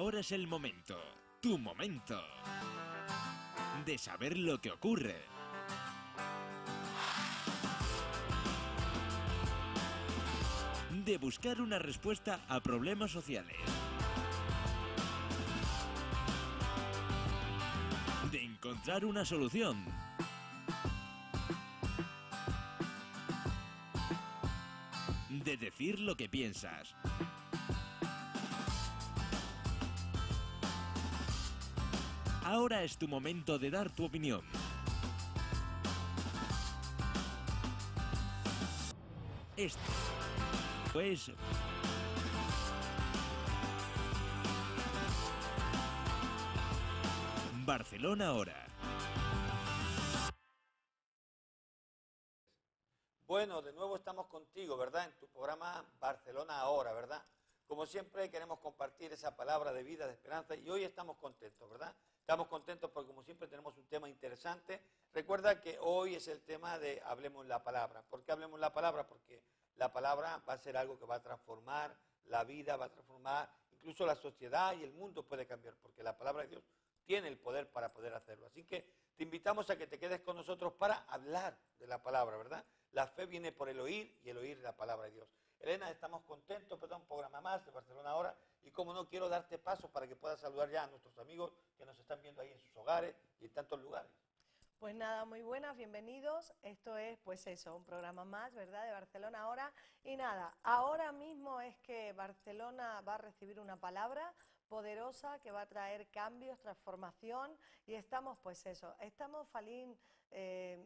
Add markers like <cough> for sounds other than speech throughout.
Ahora es el momento, tu momento, de saber lo que ocurre. De buscar una respuesta a problemas sociales. De encontrar una solución. De decir lo que piensas. Ahora es tu momento de dar tu opinión. Esto pues Barcelona ahora. Bueno, de nuevo estamos contigo, ¿verdad? En tu programa Barcelona ahora, ¿verdad? Como siempre queremos compartir esa palabra de vida, de esperanza y hoy estamos contentos, ¿verdad? Estamos contentos porque como siempre tenemos un tema interesante. Recuerda que hoy es el tema de Hablemos la Palabra. ¿Por qué Hablemos la Palabra? Porque la palabra va a ser algo que va a transformar la vida, va a transformar incluso la sociedad y el mundo puede cambiar, porque la palabra de Dios tiene el poder para poder hacerlo. Así que te invitamos a que te quedes con nosotros para hablar de la palabra, ¿verdad? La fe viene por el oír y el oír la palabra de Dios. Elena, estamos contentos, perdón, un programa más de Barcelona ahora. Y como no quiero darte paso para que puedas saludar ya a nuestros amigos que nos están viendo ahí en sus hogares y en tantos lugares. Pues nada, muy buenas, bienvenidos. Esto es, pues eso, un programa más, ¿verdad?, de Barcelona ahora. Y nada, ahora mismo es que Barcelona va a recibir una palabra poderosa que va a traer cambios, transformación. Y estamos, pues eso, estamos, Falín, eh,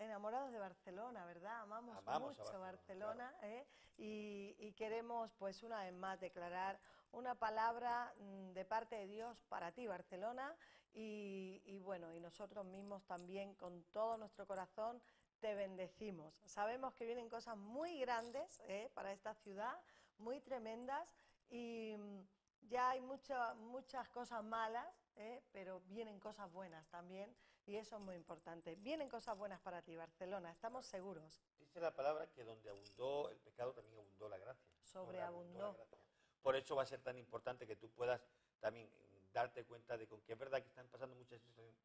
enamorados de Barcelona, ¿verdad? Amamos, mucho Barcelona, ¿eh? y, y, queremos, pues una vez más, declarar una palabra mm, de parte de Dios para ti, Barcelona, y, bueno, y nosotros mismos también con todo nuestro corazón te bendecimos. Sabemos que vienen cosas muy grandes ¿eh? para esta ciudad, muy tremendas y mm, ya hay muchas cosas malas, ¿eh? pero vienen cosas buenas también y eso es muy importante. Vienen cosas buenas para ti, Barcelona, estamos seguros. Dice la palabra que donde abundó el pecado también abundó la gracia. Sobreabundó. Por eso va a ser tan importante que tú puedas también darte cuenta de que es verdad que están pasando muchas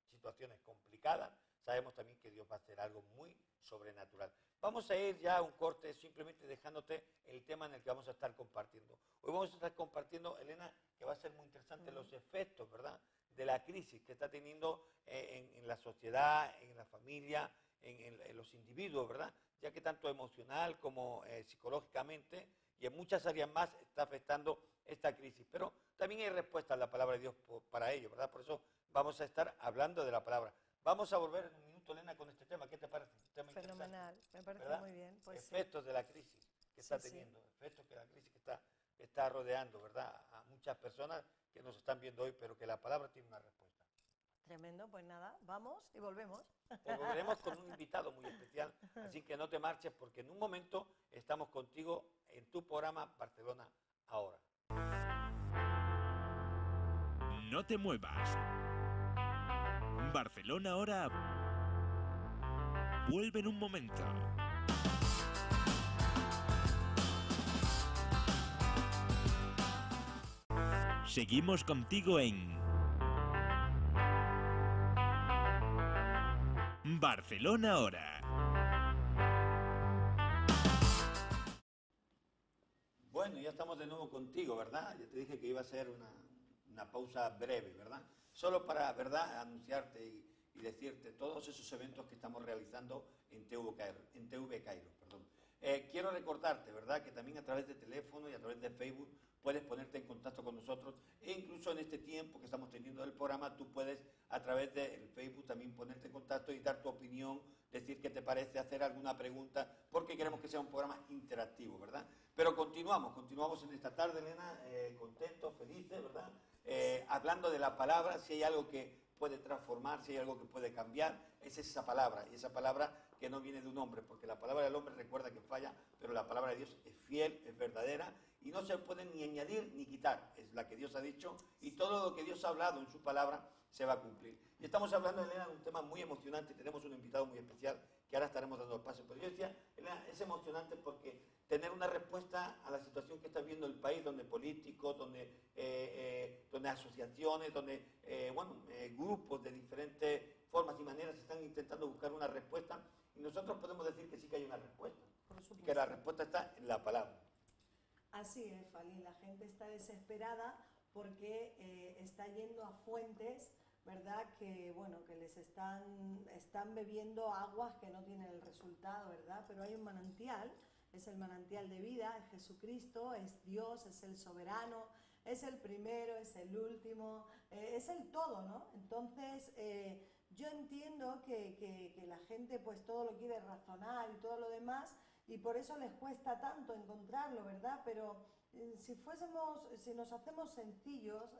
situaciones complicadas, sabemos también que Dios va a hacer algo muy sobrenatural. Vamos a ir ya a un corte simplemente dejándote el tema en el que vamos a estar compartiendo. Hoy vamos a estar compartiendo, Elena, que va a ser muy interesante los efectos, ¿verdad?, de la crisis que está teniendo eh, en, la sociedad, en la familia, en, los individuos, ¿verdad? Ya que tanto emocional como eh, psicológicamente y en muchas áreas más está afectando esta crisis. Pero también hay respuesta a la palabra de Dios para ello, ¿verdad? Por eso vamos a estar hablando de la palabra. Vamos a volver en un minuto, Elena, con este tema. ¿Qué te parece? Fenomenal, me parece muy bien. Pues efectos de la crisis que está teniendo, efectos que la crisis que está, está rodeando, ¿verdad? A muchas personas que nos están viendo hoy, pero que la palabra tiene una respuesta. Tremendo, pues nada, vamos y volvemos. Pues volveremos con un invitado muy especial, así que no te marches porque en un momento estamos contigo en tu programa Barcelona ahora. No te muevas. Barcelona ahora vuelve en un momento. Seguimos contigo en Barcelona ahora. Bueno, ya estamos de nuevo contigo, ¿verdad? Ya te dije que iba a ser una, una pausa breve, ¿verdad? Solo para, ¿verdad?, anunciarte y, decirte todos esos eventos que estamos realizando en TV Cairo. Eh, quiero recordarte, ¿verdad?, que también a través de teléfono y a través de Facebook puedes ponerte en contacto con nosotros e incluso en este tiempo que estamos teniendo del programa, tú puedes a través del Facebook también ponerte en contacto y dar tu opinión, decir qué te parece, hacer alguna pregunta, porque queremos que sea un programa interactivo, ¿verdad? Pero continuamos, continuamos en esta tarde, Elena, eh, contentos, felices, ¿verdad? Eh, hablando de la palabra, si hay algo que puede transformar, si hay algo que puede cambiar, es esa palabra, y esa palabra que no viene de un hombre, porque la palabra del hombre recuerda que falla, pero la palabra de Dios es fiel, es verdadera, y no se puede ni añadir ni quitar, es la que Dios ha dicho, y todo lo que Dios ha hablado en su palabra se va a cumplir. Y estamos hablando, Elena, de un tema muy emocionante, tenemos un invitado muy especial, que ahora estaremos dando paso. Pero yo decía, es emocionante porque tener una respuesta a la situación que está viendo el país, donde políticos, donde, eh, eh, donde asociaciones, donde eh, bueno, grupos de diferentes formas y maneras están intentando buscar una respuesta y nosotros podemos decir que sí que hay una respuesta, que la respuesta está en la palabra. Así es, Falín, la gente está desesperada porque está yendo a fuentes ¿verdad? Que, bueno, que les están, están bebiendo aguas que no tienen el resultado, ¿verdad? Pero hay un manantial, es el manantial de vida, es Jesucristo, es Dios, es el soberano, es el primero, es el último, eh, es el todo, ¿no? Entonces, eh, yo entiendo que, que, la gente pues todo lo quiere razonar y todo lo demás, y por eso les cuesta tanto encontrarlo, ¿verdad? Pero eh, si fuésemos, si nos hacemos sencillos,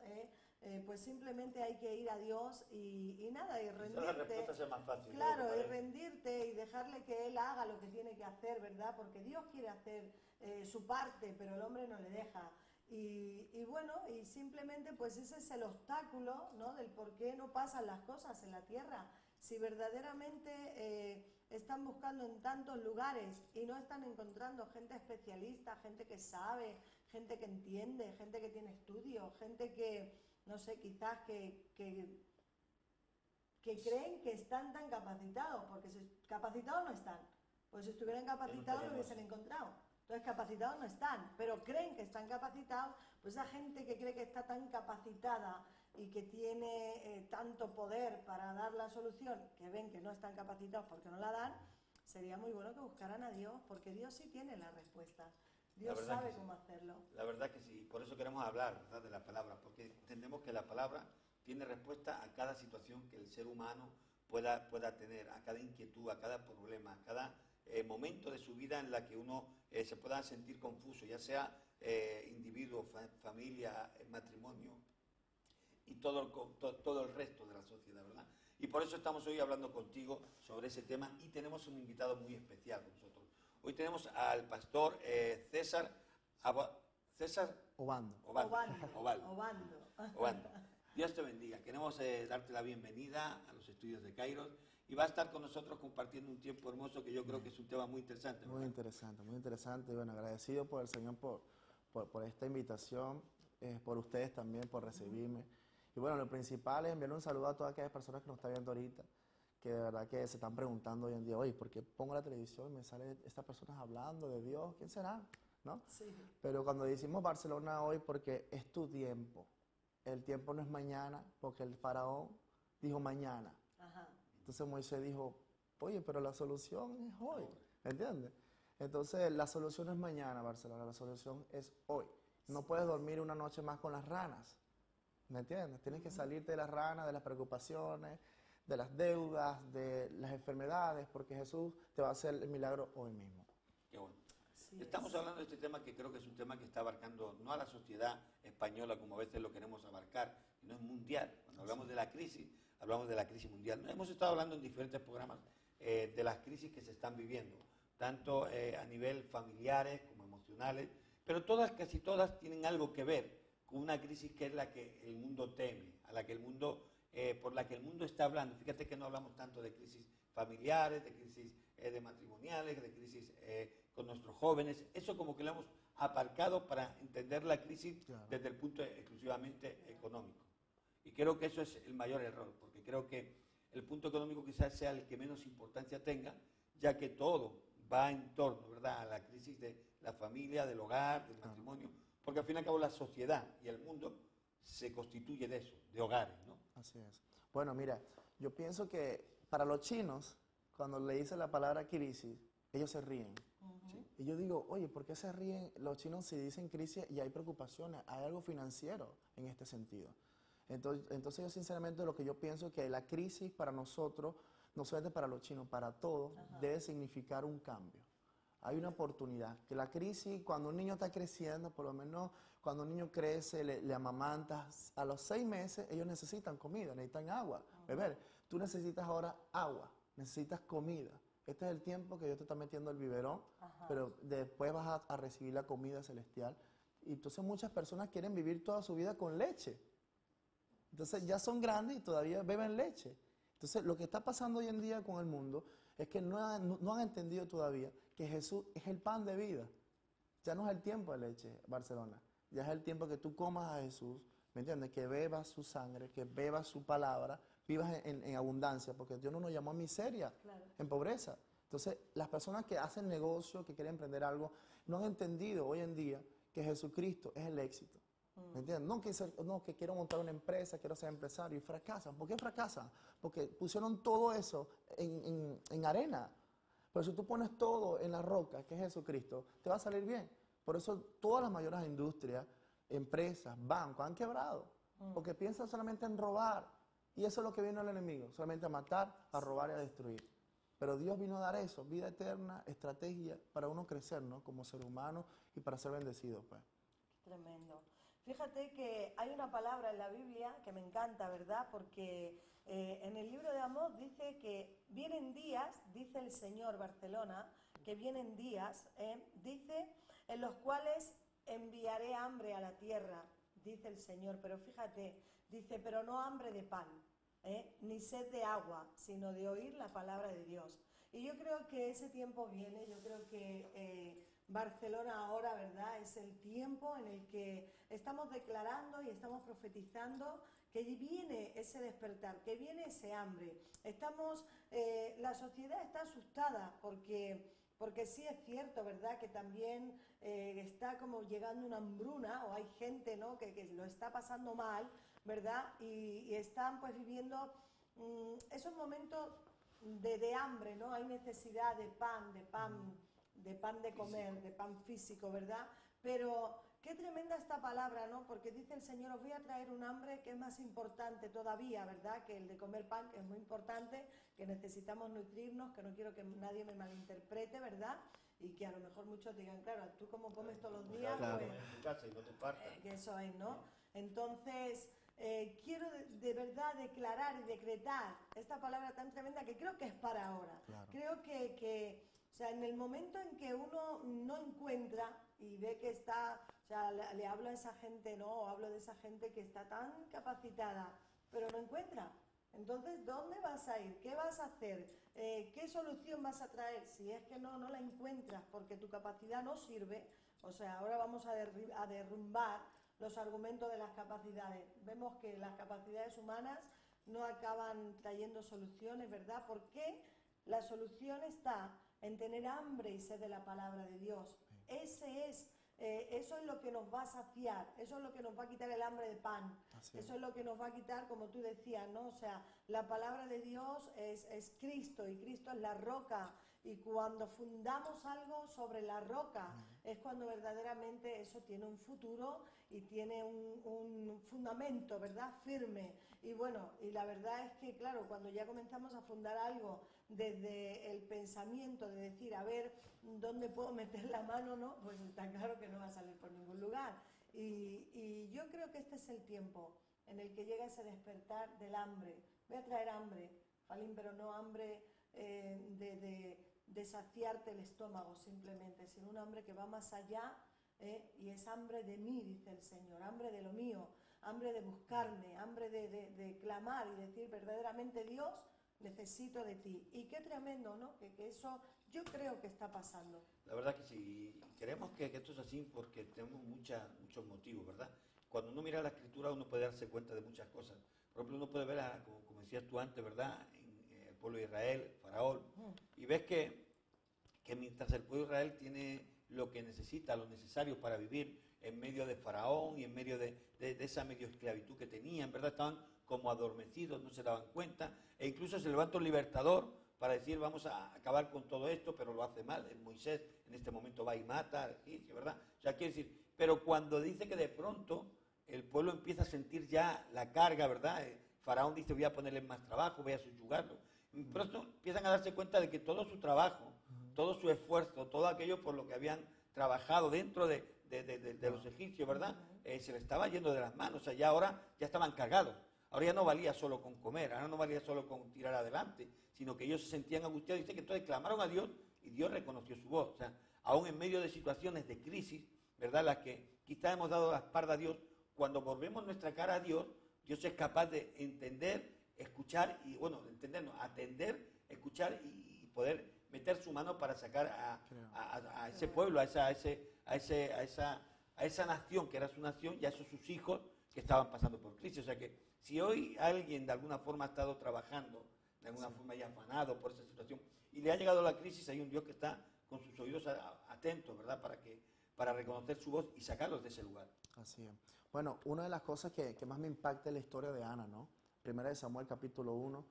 eh, pues simplemente hay que ir a Dios y, nada, y rendirte. más fácil, claro, y rendirte y dejarle que Él haga lo que tiene que hacer, ¿verdad? Porque Dios quiere hacer eh, su parte, pero el hombre no le deja. Y, bueno, y simplemente pues ese es el obstáculo, ¿no? Del por qué no pasan las cosas en la tierra. Si verdaderamente eh, están buscando en tantos lugares y no están encontrando gente especialista, gente que sabe, gente que entiende, gente que tiene estudios, gente que, no sé, quizás que, que, creen que están tan capacitados, porque capacitados no están. Pues si estuvieran capacitados lo hubiesen encontrado. Entonces capacitados no están, pero creen que están capacitados, pues esa gente que cree que está tan capacitada y que tiene eh, tanto poder para dar la solución, que ven que no están capacitados porque no la dan, sería muy bueno que buscaran a Dios, porque Dios sí tiene la respuesta. Dios sabe cómo hacerlo. La verdad que sí, por eso queremos hablar de la palabra, porque entendemos que la palabra tiene respuesta a cada situación que el ser humano pueda, pueda tener, a cada inquietud, a cada problema, a cada eh, momento de su vida en la que uno eh, se pueda sentir confuso, ya sea eh, individuo, familia, matrimonio y todo, todo el resto de la sociedad, ¿verdad? Y por eso estamos hoy hablando contigo sobre ese tema y tenemos un invitado muy especial con nosotros. Hoy tenemos al pastor eh, César, César Obando. Obando. Obando. Dios te bendiga. Queremos eh, darte la bienvenida a los estudios de Cairo y va a estar con nosotros compartiendo un tiempo hermoso que yo creo que es un tema muy interesante. Muy interesante, muy interesante. Bueno, agradecido por el Señor por, por, esta invitación, eh, por ustedes también por recibirme. Y bueno, lo principal es enviar un saludo a todas aquellas personas que nos están viendo ahorita que de verdad que se están preguntando hoy en día, oye, ¿por qué pongo la televisión y me sale estas personas hablando de Dios? ¿Quién será? ¿No? Pero cuando decimos Barcelona hoy, porque es tu tiempo. El tiempo no es mañana, porque el faraón dijo mañana. Entonces Moisés dijo, oye, pero la solución es hoy. ¿Entiendes? Entonces la solución es mañana, Barcelona, la solución es hoy. No puedes dormir una noche más con las ranas. ¿Me entiendes? Tienes que salirte de las ranas, de las preocupaciones, de las deudas, de las enfermedades, porque Jesús te va a hacer el milagro hoy mismo. Qué bueno. Estamos hablando de este tema que creo que es un tema que está abarcando no a la sociedad española como a veces lo queremos abarcar, sino es mundial. Cuando hablamos de la crisis, hablamos de la crisis mundial. Hemos estado hablando en diferentes programas eh, de las crisis que se están viviendo, tanto eh, a nivel familiares como emocionales, pero todas, casi todas, tienen algo que ver una crisis que es la que el mundo teme, a la que el mundo eh, por la que el mundo está hablando. Fíjate que no hablamos tanto de crisis familiares, de crisis eh, de matrimoniales, de crisis eh, con nuestros jóvenes. Eso como que lo hemos aparcado para entender la crisis desde el punto exclusivamente económico. Y creo que eso es el mayor error, porque creo que el punto económico quizás sea el que menos importancia tenga, ya que todo va en torno, ¿verdad?, a la crisis de la familia, del hogar, del matrimonio, porque al fin y al cabo la sociedad y el mundo se constituye de eso, de hogares, ¿no? Así es. Bueno, mira, yo pienso que para los chinos, cuando le dicen la palabra crisis, ellos se ríen. Y yo digo, oye, ¿por qué se ríen los chinos si dicen crisis y hay preocupaciones? Hay algo financiero en este sentido. Entonces, entonces yo sinceramente lo que yo pienso es que la crisis para nosotros, no solamente para los chinos, para todos, debe significar un cambio. Hay una oportunidad. Que la crisis, cuando un niño está creciendo, por lo menos cuando un niño crece, le, le, amamantas, a los seis meses ellos necesitan comida, necesitan agua, beber. Tú necesitas ahora agua, necesitas comida. Este es el tiempo que Dios te está metiendo el biberón, pero después vas a, recibir la comida celestial. Y entonces muchas personas quieren vivir toda su vida con leche. Entonces ya son grandes y todavía beben leche. Entonces lo que está pasando hoy en día con el mundo Es que no han entendido todavía que Jesús es el pan de vida. Ya no es el tiempo de leche, Barcelona. Ya es el tiempo que tú comas a Jesús, ¿me entiendes? Que bebas su sangre, que bebas su palabra, vivas en, en abundancia, porque Dios no nos llamó a miseria, Claro. en pobreza. Entonces, las personas que hacen negocio, que quieren emprender algo, no han entendido hoy en día que Jesucristo es el éxito. ¿Me entiendes? No que, ser- no que quiero montar una empresa, quiero ser empresario y fracasan. ¿Por qué fracasan? Porque pusieron todo eso en, en- en arena. Pero si tú pones todo en la roca, que es Jesucristo, te va a salir bien. Por eso todas las mayores industrias, empresas, bancos han quebrado. Porque piensan solamente en robar. Y eso es lo que vino el enemigo, solamente a matar, a robar y a destruir. Pero Dios vino a dar eso, vida eterna, estrategia para uno crecer, ¿no? Como ser humano y para ser bendecido, pues. Tremendo. Fíjate que hay una palabra en la Biblia que me encanta, ¿verdad? Porque eh, en el libro de Amós dice que vienen días, dice el Señor Barcelona, que vienen días, ¿eh? dice, en los cuales enviaré hambre a la tierra, dice el Señor. Pero fíjate, dice, pero no hambre de pan, ¿eh? ni sed de agua, sino de oír la palabra de Dios. Y yo creo que ese tiempo viene, yo creo que eh, Barcelona ahora, ¿verdad? Es el tiempo en el que estamos declarando y estamos profetizando que viene ese despertar, que viene ese hambre. Estamos, eh, la sociedad está asustada porque, porque sí es cierto, ¿verdad? Que también eh, está como llegando una hambruna o hay gente, ¿no? Que, que lo está pasando mal, ¿verdad? Y, están pues viviendo mm, esos momentos de, de hambre, ¿no? Hay necesidad de pan, de pan, de pan de comer, de pan físico, ¿verdad? Pero qué tremenda esta palabra, ¿no? Porque dice el Señor, os voy a traer un hambre que es más importante todavía, ¿verdad? Que el de comer pan, que es muy importante, que necesitamos nutrirnos, que no quiero que nadie me malinterprete, ¿verdad? Y que a lo mejor muchos digan, claro, tú como comes todos los días, Claro, pues, en tu casa y no te eh, que eso es, ¿no? Entonces, eh, quiero de, de verdad declarar y decretar esta palabra tan tremenda que creo que es para ahora. Claro. Creo que, que, o sea, en el momento en que uno no encuentra y ve que está, o sea, le, le hablo a esa gente, ¿no? O hablo de esa gente que está tan capacitada, pero no encuentra. Entonces, ¿dónde vas a ir? ¿Qué vas a hacer? Eh, ¿Qué solución vas a traer? Si es que no, no la encuentras porque tu capacidad no sirve, o sea, ahora vamos a, a derrumbar los argumentos de las capacidades. Vemos que las capacidades humanas no acaban trayendo soluciones, ¿verdad? Porque la solución está en tener hambre y sed de la palabra de Dios. Ese es, eh, eso es lo que nos va a saciar, eso es lo que nos va a quitar el hambre de pan, Así eso es lo que nos va a quitar, como tú decías, ¿no? O sea, la palabra de Dios es, es Cristo y Cristo es la roca. Y cuando fundamos algo sobre la roca, es cuando verdaderamente eso tiene un futuro y tiene un, un fundamento, ¿verdad? Firme. Y bueno, y la verdad es que, claro, cuando ya comenzamos a fundar algo desde el pensamiento de decir, a ver, ¿dónde puedo meter la mano? ¿no? Pues está claro que no va a salir por ningún lugar. Y, y yo creo que este es el tiempo en el que llega ese despertar del hambre. Voy a traer hambre, Falín, pero no hambre eh, de, de- de saciarte el estómago simplemente, sino un hambre que va más allá ¿eh? y es hambre de mí, dice el Señor, hambre de lo mío, hambre de buscarme, hambre de, de- clamar y decir verdaderamente Dios, necesito de ti. Y qué tremendo, ¿no? Que, eso yo creo que está pasando. La verdad que sí, queremos que, esto es así porque tenemos mucha, muchos motivos, ¿verdad? Cuando uno mira la escritura uno puede darse cuenta de muchas cosas. Por ejemplo, uno puede ver, como, como decías tú antes, ¿verdad? El pueblo de Israel, Faraón, y ves que, que mientras el pueblo de Israel tiene lo que necesita, lo necesario para vivir en medio de Faraón y en medio de, de- de esa medio esclavitud que tenían, ¿verdad? Estaban como adormecidos, no se daban cuenta, e incluso se levanta un libertador para decir vamos a acabar con todo esto, pero lo hace mal. El Moisés en este momento va y mata ¿verdad? O sea, quiere decir, pero cuando dice que de pronto el pueblo empieza a sentir ya la carga, ¿verdad? Eh, Faraón dice voy a ponerle más trabajo, voy a subyugarlo. Y pronto empiezan a darse cuenta de que todo su trabajo, todo su esfuerzo, todo aquello por lo que habían trabajado dentro de, de- de- de- de los egipcios, ¿verdad? Eh, se le estaba yendo de las manos, o sea, ya ahora ya estaban cargados. Ahora ya no valía solo con comer, ahora no valía solo con tirar adelante, sino que ellos se sentían angustiados. Dice que entonces clamaron a Dios y Dios reconoció su voz. O sea, aún en medio de situaciones de crisis, ¿verdad? Las que quizá hemos dado la espalda a Dios, cuando volvemos nuestra cara a Dios, Dios es capaz de entender, escuchar y, bueno, entendernos, atender, escuchar y, y poder meter su mano para sacar a, ese pueblo, a esa, a, ese, a, ese, a, esa, a esa nación que era su nación y a esos sus hijos que estaban pasando por crisis. O sea que si hoy alguien de alguna forma ha estado trabajando, de alguna forma y afanado por esa situación, y le ha llegado la crisis, hay un Dios que está con sus oídos atentos, ¿verdad? Para, que, para reconocer su voz y sacarlos de ese lugar. Así es. Bueno, una de las cosas que, que más me impacta es la historia de Ana, ¿no? Primera de Samuel capítulo 1.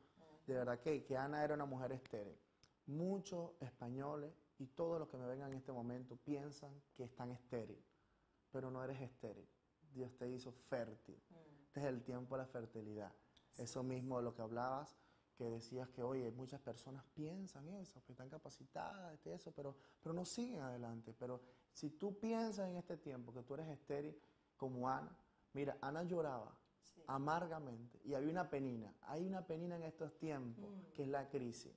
De verdad que, que Ana era una mujer estéril. Muchos españoles y todos los que me vengan en este momento piensan que están estéril, pero no eres estéril. Dios te hizo fértil. Este es el tiempo de la fertilidad. Eso mismo de lo que hablabas, que decías que, oye, muchas personas piensan eso, que están capacitadas, este, eso, pero, pero no siguen adelante. Pero si tú piensas en este tiempo que tú eres estéril, como Ana, mira, Ana lloraba Sí. amargamente y había una penina. Hay una penina en estos tiempos, Mm. que es la crisis.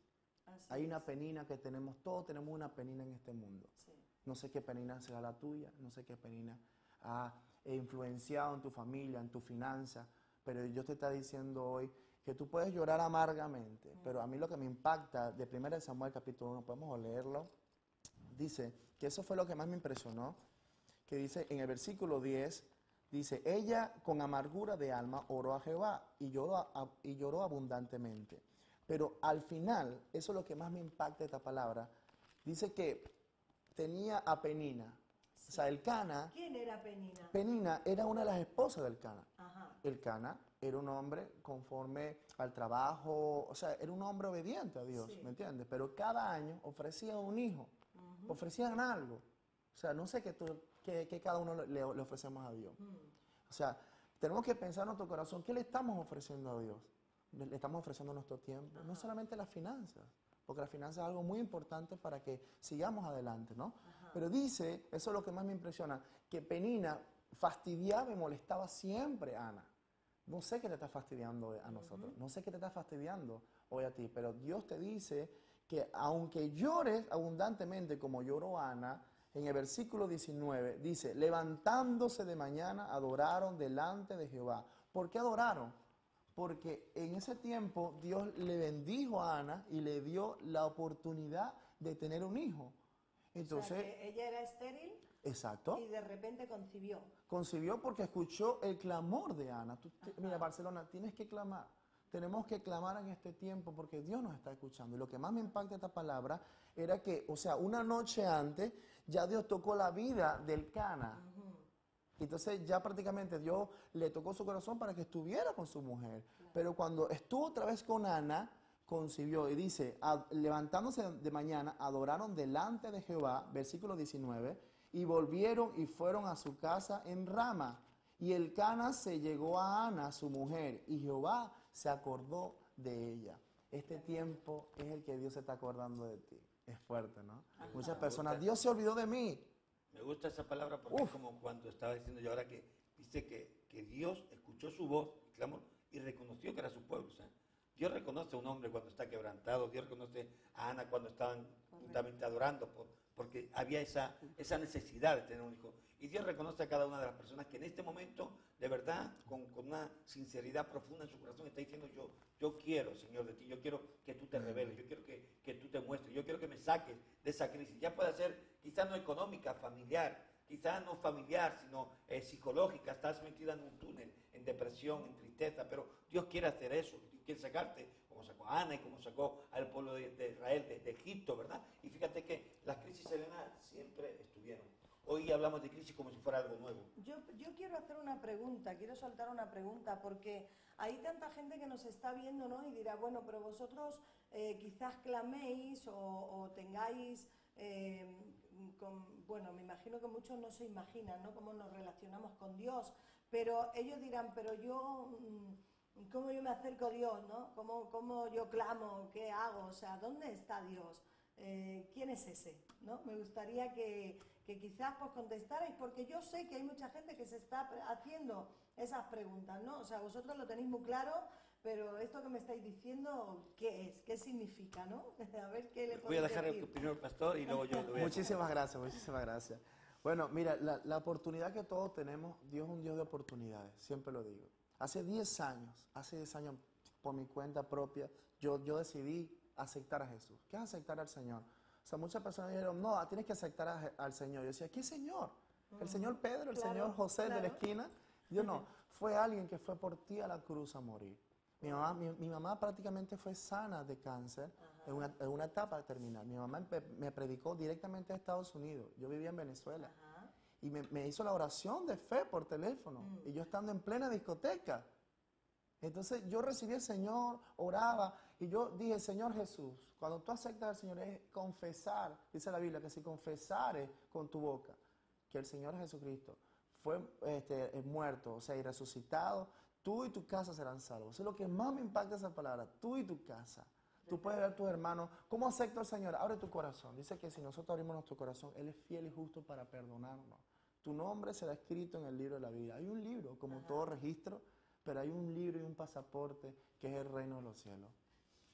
Así Hay una penina que tenemos, todos tenemos una penina en este mundo. Sí. No sé qué penina será la tuya, no sé qué penina ha influenciado en tu familia, en tu finanza, pero yo te está diciendo hoy que tú puedes llorar amargamente, pero a mí lo que me impacta de 1 Samuel capítulo 1, podemos leerlo, dice que eso fue lo que más me impresionó, que dice en el versículo 10, dice, ella con amargura de alma oró a Jehová y lloró, a- y lloró abundantemente. Pero al final, eso es lo que más me impacta de esta palabra, dice que tenía a Penina. O sea, el Cana, ¿Quién era Penina? Penina era una de las esposas del Cana. Ajá. El Cana era un hombre conforme al trabajo, o sea, era un hombre obediente a Dios, Sí. ¿me entiendes? Pero cada año ofrecía un hijo, ofrecían algo. O sea, no sé qué, tú- qué cada uno le, le ofrecemos a Dios. Mm. O sea, tenemos que pensar en nuestro corazón, ¿qué le estamos ofreciendo a Dios? Le estamos ofreciendo nuestro tiempo, no solamente las finanzas, porque las finanzas es algo muy importante para que sigamos adelante, ¿no? Ajá. Pero dice, eso es lo que más me impresiona, que Penina fastidiaba y molestaba siempre a Ana. No sé qué te está fastidiando a nosotros, no sé qué te está fastidiando hoy a ti, pero Dios te dice que aunque llores abundantemente como lloró Ana, en el versículo 19 dice, levantándose de mañana adoraron delante de Jehová. ¿Por qué adoraron? Porque en ese tiempo Dios le bendijo a Ana y le dio la oportunidad de tener un hijo. o sea, Entonces, que ella era estéril exacto, y de repente concibió. concibió porque escuchó el clamor de Ana. Tú- mira, Barcelona, tienes que clamar. Tenemos que clamar en este tiempo porque Dios nos está escuchando. Y lo que más me impacta esta palabra era que, o sea, una noche antes ya Dios tocó la vida del Cana. Entonces ya prácticamente Dios le tocó su corazón para que estuviera con su mujer. Pero cuando estuvo otra vez con Ana, concibió y dice, "A- levantándose de mañana, adoraron delante de Jehová, versículo 19, y volvieron y fueron a su casa en Rama. Y el Cana se llegó a Ana, su mujer, y Jehová se acordó de ella. Este tiempo es el que Dios se está acordando de ti. Es fuerte, ¿no? Muchas personas, Dios se olvidó de mí. Me gusta esa palabra porque es Uf. como cuando estaba diciendo yo ahora que dice que, que Dios escuchó su voz y clamor y reconoció que era su pueblo. o sea, Dios reconoce a un hombre cuando está quebrantado, Dios reconoce a Ana cuando estaban justamente adorando, por- porque había esa, esa necesidad de tener un hijo. Y Dios reconoce a cada una de las personas que en este momento, de verdad, con, con una sinceridad profunda en su corazón, está diciendo yo, yo quiero, Señor, de ti, yo quiero que tú te reveles, yo quiero que, que tú te muestres, yo quiero que me saques de esa crisis. Ya puede ser quizás no económica, familiar, quizás no familiar, sino eh, psicológica, estás metida en un túnel, en depresión, en tristeza, pero Dios quiere hacer eso, Dios quiere sacarte, como sacó a Ana y como sacó al pueblo de, Israel, de, de Egipto, ¿verdad? Y fíjate que las crisis serenas siempre estuvieron. Hoy hablamos de crisis como si fuera algo nuevo. Yo, yo quiero hacer una pregunta, quiero soltar una pregunta, porque hay tanta gente que nos está viendo, ¿no? Y dirá, bueno, pero vosotros eh, quizás claméis o, o tengáis, eh, con- bueno, me imagino que muchos no se imaginan, ¿no? Cómo nos relacionamos con Dios, pero ellos dirán, pero yo, mm, ¿cómo yo me acerco a Dios, ¿no? ¿Cómo, cómo yo clamo? ¿Qué hago? O sea, ¿dónde está Dios? Eh, ¿Quién es ese? ¿no? Me gustaría que, que quizás pues contestarais, porque yo sé que hay mucha gente que se está haciendo esas preguntas, ¿no? O sea, vosotros lo tenéis muy claro, pero esto que me estáis diciendo, ¿qué es? ¿Qué significa, no? <laughs> A ver qué le Voy a dejar decir. el primero el pastor y luego yo lo voy a Muchísimas gracias, muchísimas gracias. Bueno, mira, la, la oportunidad que todos tenemos, Dios es un Dios de oportunidades, siempre lo digo. Hace 10 años, hace 10 años, por mi cuenta propia, yo, yo decidí aceptar a Jesús. ¿Qué es aceptar al Señor? O sea, muchas personas dijeron, no, tienes que aceptar a- al Señor. Yo decía, ¿qué Señor? El Señor Pedro, el Claro, Señor José de la claro. esquina. Yo no, fue alguien que fue por ti a la cruz a morir. Mi mamá, mi, mi mamá prácticamente fue sana de cáncer en una, en una etapa terminal. Mi mamá me predicó directamente a Estados Unidos. Yo vivía en Venezuela. Ajá. Y me, me hizo la oración de fe por teléfono. Mm. Y yo estando en plena discoteca. Entonces yo recibí al Señor, oraba. Y yo dije, Señor Jesús, cuando tú aceptas al Señor es confesar. Dice la Biblia que si confesares con tu boca que el Señor Jesucristo fue este, eh, muerto, o sea, y resucitado, tú y tu casa serán salvos. Eso es lo que más me impacta esa palabra, tú y tu casa. Tú puedes ver a tus hermanos. ¿Cómo acepta al Señor? Abre tu corazón. Dice que si nosotros abrimos nuestro corazón, Él es fiel y justo para perdonarnos. Tu nombre será escrito en el libro de la vida. Hay un libro, como todo registro, pero hay un libro y un pasaporte que es el reino de los cielos.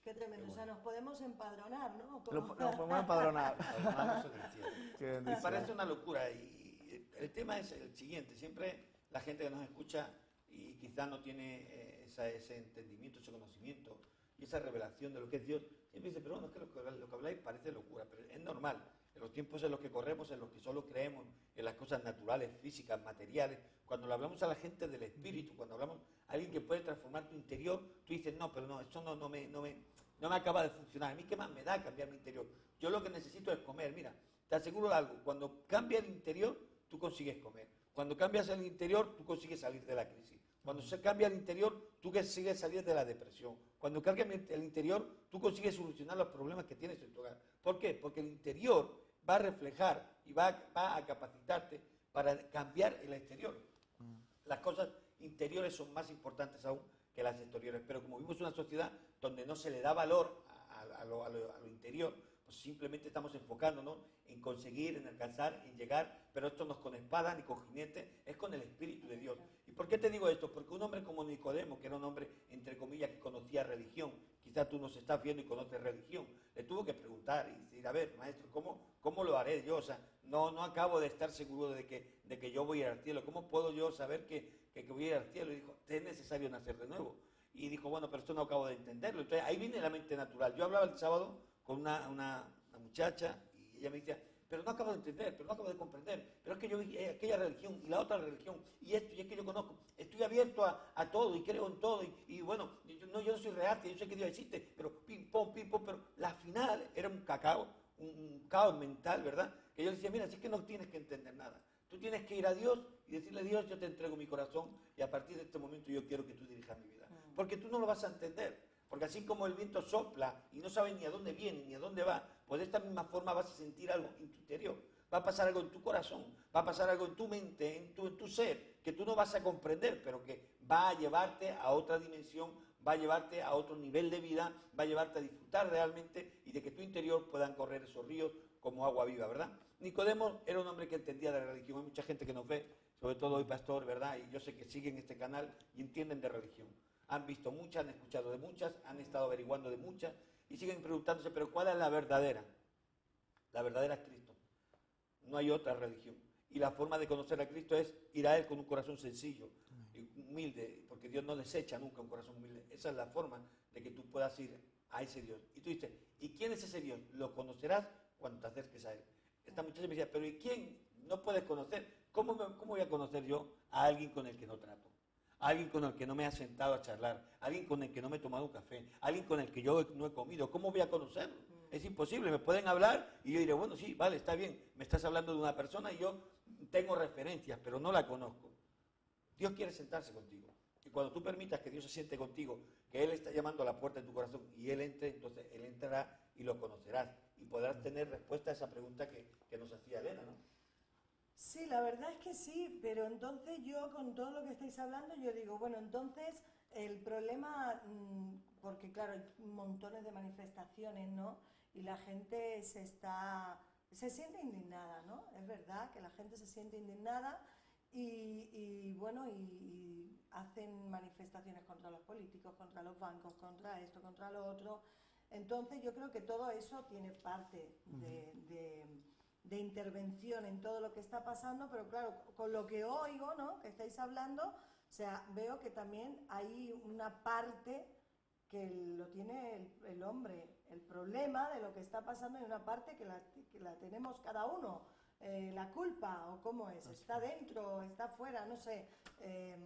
Qué tremendo. O sea, nos podemos empadronar, ¿no? Lo, nos podemos <laughs> empadronar. <laughs> <laughs> Me parece una locura y el tema es el siguiente, siempre la gente que nos escucha y quizás no tiene eh, esa- ese entendimiento, ese conocimiento y esa revelación de lo que es Dios, siempre dice, pero bueno, es que lo que, lo que habláis parece locura, pero es normal. En los tiempos en los que corremos, en los que solo creemos en las cosas naturales, físicas, materiales, cuando le hablamos a la gente del espíritu, cuando hablamos a alguien que puede transformar tu interior, tú dices, no, pero no, eso no, no, me, no, me, no me acaba de funcionar. A mí, ¿qué más me da cambiar mi interior? Yo lo que necesito es comer. Mira, te aseguro algo, cuando cambia el interior, tú consigues comer. Cuando cambias el interior, tú consigues salir de la crisis. Cuando se cambia el interior, tú consigues salir de la depresión. Cuando cambia el interior, tú consigues solucionar los problemas que tienes en tu hogar. ¿Por qué? Porque el interior va a reflejar y va, va a capacitarte para cambiar el exterior. Las cosas interiores son más importantes aún que las exteriores, pero como vivimos una sociedad donde no se le da valor a, a- a lo, a lo- a lo interior, pues simplemente estamos enfocándonos en conseguir, en alcanzar, en llegar, pero esto no es con espada ni con jinete, es con el Espíritu de Dios. ¿Y por qué te digo esto? Porque un hombre como Nicodemo, que era un hombre, entre comillas, que conocía religión, quizás tú nos estás viendo y conoces religión, le tuvo que preguntar y decir, a ver, maestro, ¿cómo, cómo lo haré yo? O sea, no, no acabo de estar seguro de que, de que yo voy al cielo. ¿Cómo puedo yo saber que, que, que voy al cielo? Y dijo, es necesario nacer de nuevo. Y dijo, bueno, pero esto no acabo de entenderlo. Entonces ahí viene la mente natural. Yo hablaba el sábado con una, una, una muchacha y ella me decía, pero no acabo de entender, pero no acabo de comprender. Pero es que yo vi eh, aquella religión y la otra religión y esto y es que yo conozco. Estoy abierto a, a todo y creo en todo. Y, y bueno, yo no, yo no soy reacio, yo sé que Dios existe, pero pim, pom, pim, pom, pero la final era un cacao, un, un caos mental, ¿verdad? Que yo decía, mira, es que no tienes que entender nada. Tú tienes que ir a Dios y decirle, Dios, yo te entrego mi corazón y a partir de este momento yo quiero que tú dirijas mi vida. Porque tú no lo vas a entender. Porque así como el viento sopla y no sabes ni a dónde viene ni a dónde va, pues de esta misma forma vas a sentir algo en tu interior. Va a pasar algo en tu corazón, va a pasar algo en tu mente, en tu, en tu ser, que tú no vas a comprender, pero que va a llevarte a otra dimensión, va a llevarte a otro nivel de vida, va a llevarte a disfrutar realmente y de que tu interior puedan correr esos ríos como agua viva, ¿verdad? Nicodemo era un hombre que entendía de la religión. Hay mucha gente que nos ve, sobre todo hoy pastor, ¿verdad? Y yo sé que siguen este canal y entienden de religión. Han visto muchas, han escuchado de muchas, han estado averiguando de muchas y siguen preguntándose, pero ¿cuál es la verdadera? La verdadera es Cristo. No hay otra religión. Y la forma de conocer a Cristo es ir a Él con un corazón sencillo y humilde, porque Dios no desecha nunca un corazón humilde. Esa es la forma de que tú puedas ir a ese Dios. Y tú dices, ¿y quién es ese Dios? Lo conocerás cuando te acerques a Él. Esta muchacha me decía, pero ¿y quién no puedes conocer? ¿Cómo, ¿Cómo voy a conocer yo a alguien con el que no trato? Alguien con el que no me ha sentado a charlar, alguien con el que no me he tomado un café, alguien con el que yo no he comido. ¿Cómo voy a conocerlo? Es imposible, me pueden hablar y yo diré, bueno, sí, vale, está bien, me estás hablando de una persona y yo tengo referencias, pero no la conozco. Dios quiere sentarse contigo. Y cuando tú permitas que Dios se siente contigo, que Él está llamando a la puerta de tu corazón y Él entre, entonces Él entrará y lo conocerás. Y podrás tener respuesta a esa pregunta que, que nos hacía Elena, ¿no? Sí, la verdad es que sí, pero entonces yo con todo lo que estáis hablando, yo digo, bueno, entonces el problema, mm, porque claro, hay montones de manifestaciones, ¿no? Y la gente se está, se siente indignada, ¿no? Es verdad que la gente se siente indignada y, y, bueno, y, y hacen manifestaciones contra los políticos, contra los bancos, contra esto, contra lo otro. Entonces yo creo que todo eso tiene parte de, de- de intervención en todo lo que está pasando, pero claro, con lo que oigo, ¿no? Que estáis hablando, o sea, veo que también hay una parte que lo tiene el, el hombre. El problema de lo que está pasando hay una parte que la, que la tenemos cada uno. Eh, la culpa o cómo es, está dentro, está fuera, no sé. Eh,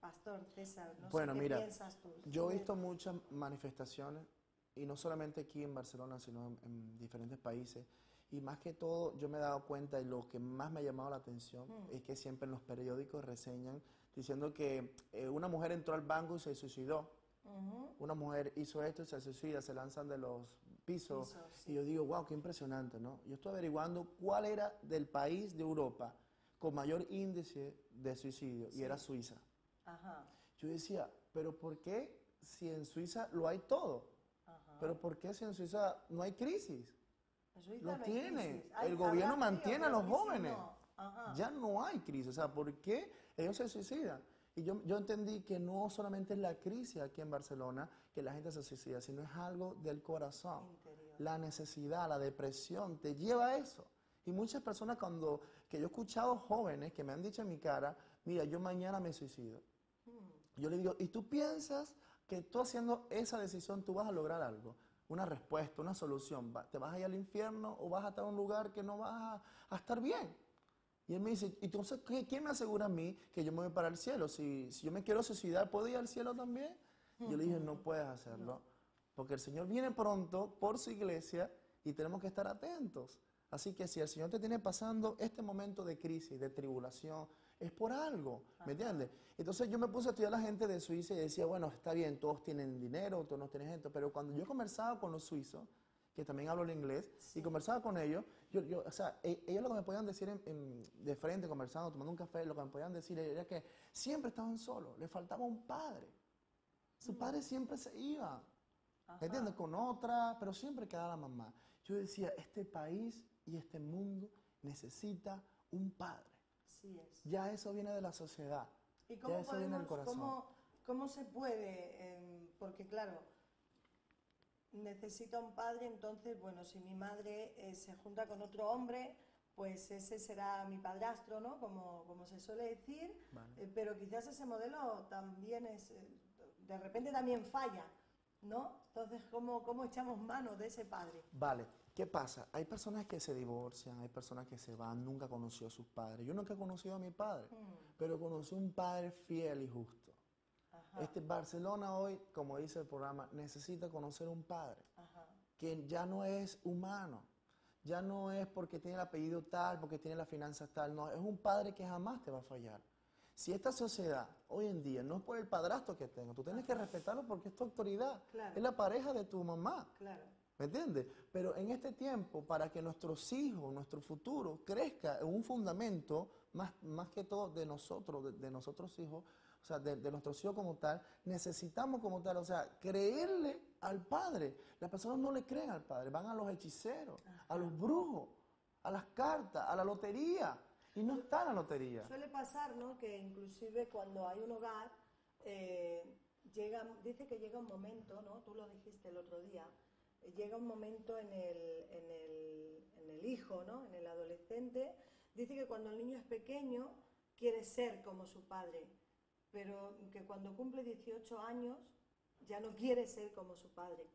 Pastor César, no Bueno, sé qué mira, piensas tú. Yo he visto muchas manifestaciones, y no solamente aquí en Barcelona, sino en, en diferentes países. Y más que todo, yo me he dado cuenta y lo que más me ha llamado la atención Mm. es que siempre en los periódicos reseñan diciendo que eh, una mujer entró al banco y se suicidó. Una mujer hizo esto y se suicida, se lanzan de los pisos. Sí. Y yo digo, wow, qué impresionante, ¿no? Yo estoy averiguando cuál era del país de Europa con mayor índice de suicidio, Sí. y era Suiza. Ajá, Yo decía, pero ¿por qué si en Suiza lo hay todo? ajá. ¿Pero por qué si en Suiza no hay crisis? Lo no tiene. Hay- El gobierno mantiene a los jóvenes. no. Ya no hay crisis. O sea, ¿por qué ellos se suicidan? Y yo, yo entendí que no solamente es la crisis aquí en Barcelona que la gente se suicida, sino es algo del corazón. Interior. La necesidad, la depresión, te lleva a eso. Y muchas personas cuando, que yo he escuchado jóvenes que me han dicho en mi cara, mira, yo mañana me suicido. Mm, Yo le digo, ¿y tú piensas que tú haciendo esa decisión tú vas a lograr algo? Una respuesta, una solución. ¿Te vas a ir al infierno o vas a estar en un lugar que no vas a, estar bien? Y él me dice, ¿y entonces quién me asegura a mí que yo me voy para el cielo? Si, yo me quiero suicidar, ¿puedo ir al cielo también? Y yo le dije, no puedes hacerlo, porque el Señor viene pronto por su iglesia y tenemos que estar atentos. Así que si el Señor te tiene pasando este momento de crisis, de tribulación, es por algo, ¿me entiendes? Entonces yo me puse a estudiar a la gente de Suiza y decía, bueno, está bien, todos tienen dinero, todos no tienen gente, pero cuando yo conversaba con los suizos, que también hablo el inglés, y conversaba con ellos, yo, yo, o sea, e- ellos lo que me podían decir en- en- de frente, conversando, tomando un café, lo que me podían decir era que siempre estaban solos, les faltaba un padre. Su padre siempre se iba. ¿me entiendes? Con otra, pero siempre quedaba la mamá. Yo decía, este país y este mundo necesita un padre. Es. Ya eso viene de la sociedad. ¿Y cómo, ya eso viene del podemos- corazón. cómo, cómo se puede? em, porque claro, necesita un padre, entonces, bueno, si mi madre eh, se junta con otro hombre, pues ese será mi padrastro, ¿no? Como, como se suele decir, Vale. eh, pero quizás ese modelo también es, eh, de repente también falla, ¿no? Entonces, ¿cómo, cómo echamos mano de ese padre? Vale, ¿qué pasa? Hay personas que se divorcian, hay personas que se van, nunca conoció a sus padres. Yo nunca he conocido a mi padre, Mm, pero conocí un padre fiel y justo. ajá, Este Barcelona hoy, como dice el programa, necesita conocer un padre ajá, que ya no es humano, ya no es porque tiene el apellido tal, porque tiene las finanzas tal, no, es un padre que jamás te va a fallar. Si esta sociedad hoy en día no es por el padrastro que tenga, tú tienes que respetarlo porque es tu autoridad, Claro. es la pareja de tu mamá. claro. ¿Me entiendes? Pero en este tiempo, para que nuestros hijos, nuestro futuro, crezca en un fundamento, más, más que todo de nosotros, de, de nosotros hijos, o sea, de, de nuestros hijos como tal, necesitamos como tal, o sea, creerle al Padre. Las personas no le creen al Padre, van a los hechiceros, a los brujos, a las cartas, a la lotería, y no está la lotería. Suele pasar, ¿no? Que inclusive cuando hay un hogar, eh, llega, dice que llega un momento, ¿no? Tú lo dijiste el otro día, llega un momento en el, en el, en el hijo, ¿no? En el adolescente, dice que cuando el niño es pequeño quiere ser como su padre, pero que cuando cumple 18 años ya no quiere ser como su padre.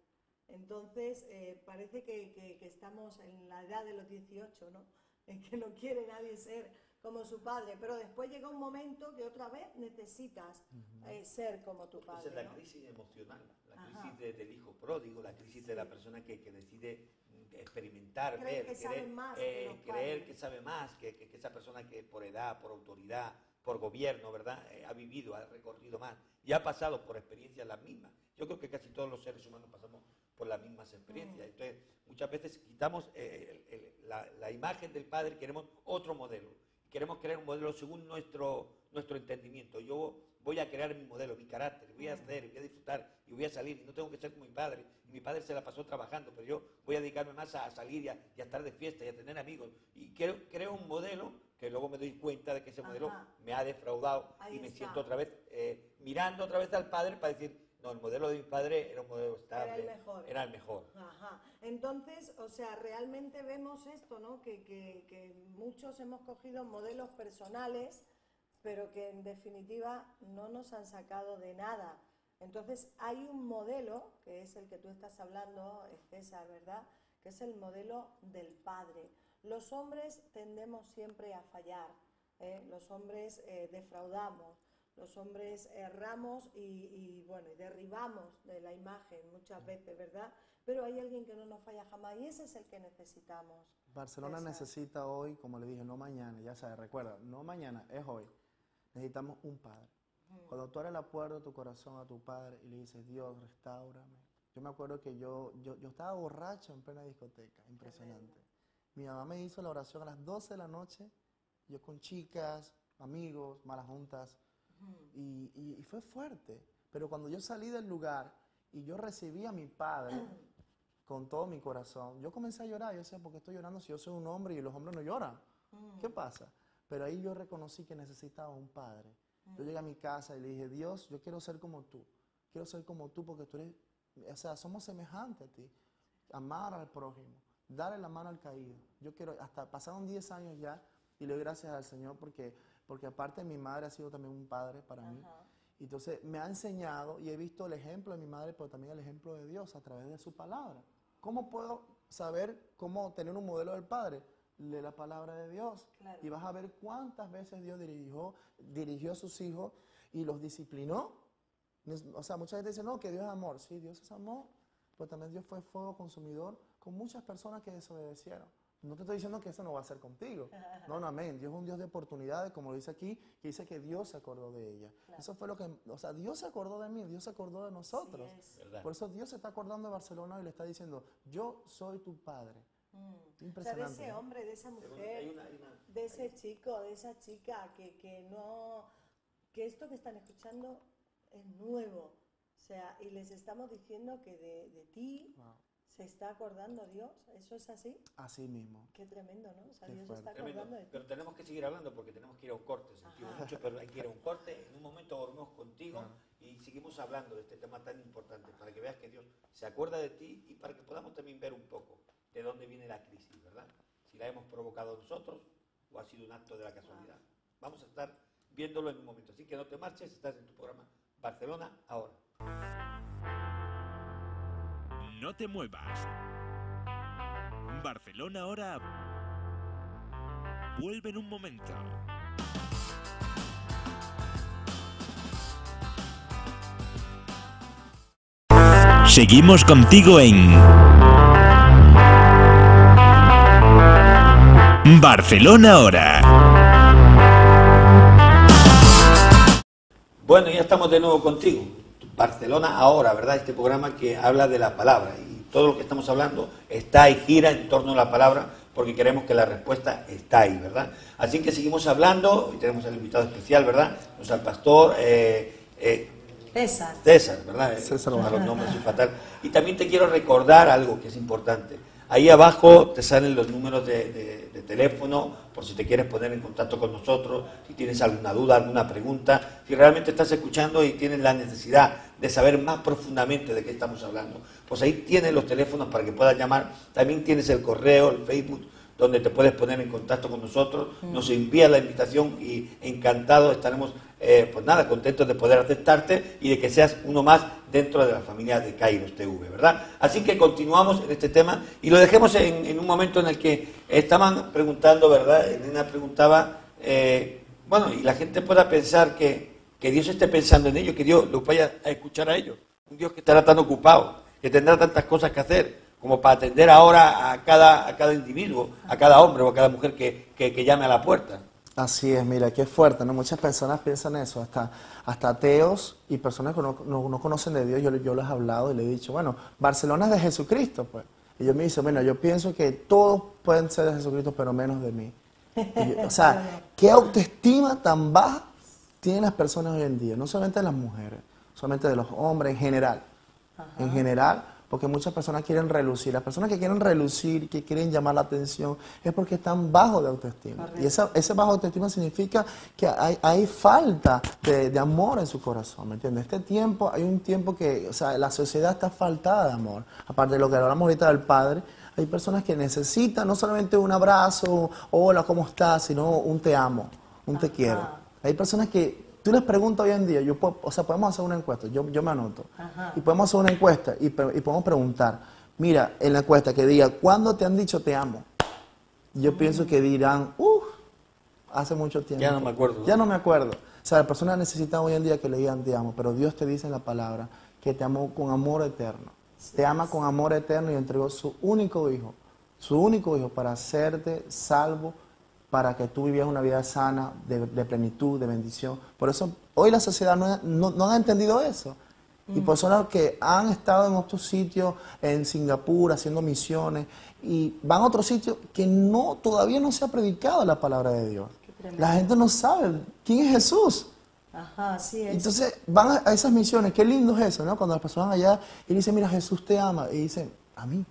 Entonces, eh, parece que, que- que estamos en la edad de los 18, ¿no? <laughs> En que no quiere nadie ser como su padre, pero después llega un momento que otra vez necesitas eh, ser como tu Esa padre, es la ¿no? crisis emocional, la Ajá. crisis de- del hijo pródigo, la crisis de la persona que, que decide mm, experimentar, Cree ver, que sabe querer, más que eh, los creer que sabe más, que, que- que esa persona que por edad, por autoridad, por gobierno, ¿verdad? Eh, ha vivido, ha recorrido más y ha pasado por experiencias las mismas. Yo creo que casi todos los seres humanos pasamos por las mismas experiencias. Mm. Entonces, muchas veces quitamos eh, el- el- la, la imagen del padre, queremos otro modelo. Queremos crear un modelo según nuestro, nuestro entendimiento. Yo voy a crear mi modelo, mi carácter, voy a hacer, voy a disfrutar y voy a salir. Y no tengo que ser como mi padre. Mi padre se la pasó trabajando, pero yo voy a dedicarme más a salir y a, y a estar de fiesta y a tener amigos. Y creo, creo un modelo que luego me doy cuenta de que ese modelo Ajá. me ha defraudado Ahí y me está. siento otra vez eh, mirando otra vez al padre para decir, no, el modelo de mi padre era un modelo estable. Era el mejor. Era el mejor. Ajá. Entonces, o sea, realmente vemos esto, ¿no? Que, que- que muchos hemos cogido modelos personales, pero que en definitiva no nos han sacado de nada. Entonces hay un modelo, que es el que tú estás hablando, César, ¿verdad? Que es el modelo del padre. Los hombres tendemos siempre a fallar, ¿eh? los hombres eh, defraudamos, los hombres erramos y, y, bueno, y derribamos de la imagen muchas veces, ¿verdad? Pero hay alguien que no nos falla jamás y ese es el que necesitamos. Barcelona Exacto. necesita hoy, como le dije, no mañana, ya sabes, recuerda, no mañana, es hoy. Necesitamos un padre. Cuando tú abres la puerta de tu corazón a tu padre y le dices, Dios, restaurame. Yo me acuerdo que yo, yo, yo estaba borracho en plena discoteca, impresionante. Mi mamá me hizo la oración a las 12 de la noche, yo con chicas, amigos, malas juntas, y, y- y fue fuerte. Pero cuando yo salí del lugar y yo recibí a mi padre <clears throat> con todo mi corazón, yo comencé a llorar. Yo decía, ¿por qué estoy llorando si yo soy un hombre y los hombres no lloran? ¿Qué pasa? Pero ahí yo reconocí que necesitaba un padre. Yo llegué a mi casa y le dije, Dios, yo quiero ser como tú. Quiero ser como tú porque tú eres, o sea, somos semejantes a ti. Amar al prójimo, darle la mano al caído. Yo quiero, hasta pasaron 10 años ya y le doy gracias al Señor porque, porque aparte mi madre ha sido también un padre para mí. Entonces me ha enseñado y he visto el ejemplo de mi madre, pero también el ejemplo de Dios a través de su palabra. ¿Cómo puedo saber cómo tener un modelo del Padre? Lee la palabra de Dios Claro. y vas a ver cuántas veces Dios dirigió, dirigió a sus hijos y los disciplinó. O sea, mucha gente dice, no, que Dios es amor. Sí, Dios es amor, pero también Dios fue fuego consumidor con muchas personas que desobedecieron. No te estoy diciendo que eso no va a ser contigo. <laughs> No, no, amén. Dios es un Dios de oportunidades, como lo dice aquí, que dice que Dios se acordó de ella. Eso fue lo que, o sea, Dios se acordó de mí, Dios se acordó de nosotros. Por eso Dios se está acordando de Barcelona y le está diciendo, yo soy tu padre. O sea, de Impresionante. ese ¿no? hombre, de esa Hay mujer, una- hay una- de ese chico, de esa chica que, que no, que esto que están escuchando es nuevo. O sea, y les estamos diciendo que de, de ti Wow. Se está acordando Dios. ¿Eso es así? Así mismo. Qué tremendo, ¿no? O sea, Qué Dios se está. Tremendo. acordando de ti. Pero tenemos que seguir hablando porque tenemos que ir a un corte. Sentimos mucho, pero hay que ir a un corte. En un momento volvemos contigo y seguimos hablando de este tema tan importante para que veas que Dios se acuerda de ti y para que podamos también ver un poco de dónde viene la crisis, ¿verdad? Si la hemos provocado nosotros o ha sido un acto de la casualidad. Vamos a estar viéndolo en un momento. Así que no te marches, estás en tu programa Barcelona ahora. No te muevas. Barcelona ahora vuelve en un momento. Seguimos contigo en Barcelona ahora. Bueno, ya estamos de nuevo contigo. Barcelona ahora, ¿verdad? Este programa que habla de la palabra y todo lo que estamos hablando está y gira en torno a la palabra porque queremos que la respuesta está ahí, ¿verdad? Así que seguimos hablando y tenemos al invitado especial, ¿verdad? Tenemos al pastor eh, eh, César. César, ¿verdad? César Para Barra. los nombres soy fatal. Y también te quiero recordar algo que es importante. Ahí abajo te salen los números de, de- de teléfono por si te quieres poner en contacto con nosotros, si tienes alguna duda, alguna pregunta, si realmente estás escuchando y tienes la necesidad de saber más profundamente de qué estamos hablando. Pues ahí tienes los teléfonos para que puedas llamar. También tienes el correo, el Facebook, donde te puedes poner en contacto con nosotros. Nos envía la invitación y encantado estaremos, eh, pues nada, contentos de poder aceptarte y de que seas uno más dentro de la familia de Kairos TV, ¿verdad? Así que continuamos en este tema y lo dejemos en, un momento en el que estaban preguntando, ¿verdad? Elena preguntaba, eh, bueno, y la gente pueda pensar que, que Dios esté pensando en ellos, que Dios los vaya a escuchar a ellos. Un Dios que estará tan ocupado, que tendrá tantas cosas que hacer, como para atender ahora a cada, a cada individuo, a cada hombre o a cada mujer que, que, que llame a la puerta. Así es, mira, qué fuerte, ¿no? Muchas personas piensan eso, hasta, hasta ateos y personas que no, no- no conocen de Dios, yo, yo les he hablado y les he dicho, bueno, Barcelona es de Jesucristo, pues. Y yo me dice, bueno, yo pienso que todos pueden ser de Jesucristo, pero menos de mí. Yo- o sea, <laughs> ¿qué autoestima tan baja tienen las personas hoy en día? No solamente de las mujeres, solamente de los hombres en general. En general, porque muchas personas quieren relucir. Las personas que quieren relucir, que quieren llamar la atención, es porque están bajos de autoestima. Y esa, ese bajo autoestima significa que hay, hay falta de, de amor en su corazón, ¿me entiendes? Este tiempo, hay un tiempo que, o sea, la sociedad está faltada de amor. Aparte de lo que hablamos ahorita del Padre, hay personas que necesitan no solamente un abrazo, hola, ¿cómo estás?, sino un te amo, un te quiero. Hay personas que tú les preguntas hoy en día, yo puedo- o sea, podemos hacer una encuesta, yo, yo me anoto, Ajá. y podemos hacer una encuesta y, podemos preguntar, mira, en la encuesta que diga, ¿cuándo te han dicho te amo? Yo pienso que dirán, uff, hace mucho tiempo. Ya no me acuerdo. Ya no me acuerdo. O sea, las personas necesitan hoy en día que le digan te amo, pero Dios te dice en la palabra que te amó con amor eterno. Te ama con amor eterno y entregó su único hijo, su único hijo para hacerte salvo, para que tú vivieras una vida sana, de, de plenitud, de bendición. Por eso hoy la sociedad no, no, no ha entendido eso. Y personas que han estado en otros sitios, en Singapur, haciendo misiones, y van a otros sitios que no, todavía no se ha predicado la palabra de Dios. La gente no sabe quién es Jesús. Ajá, así es. Entonces van a, esas misiones, qué lindo es eso, ¿no? Cuando las personas allá y dicen, mira, Jesús te ama, y dicen, a mí,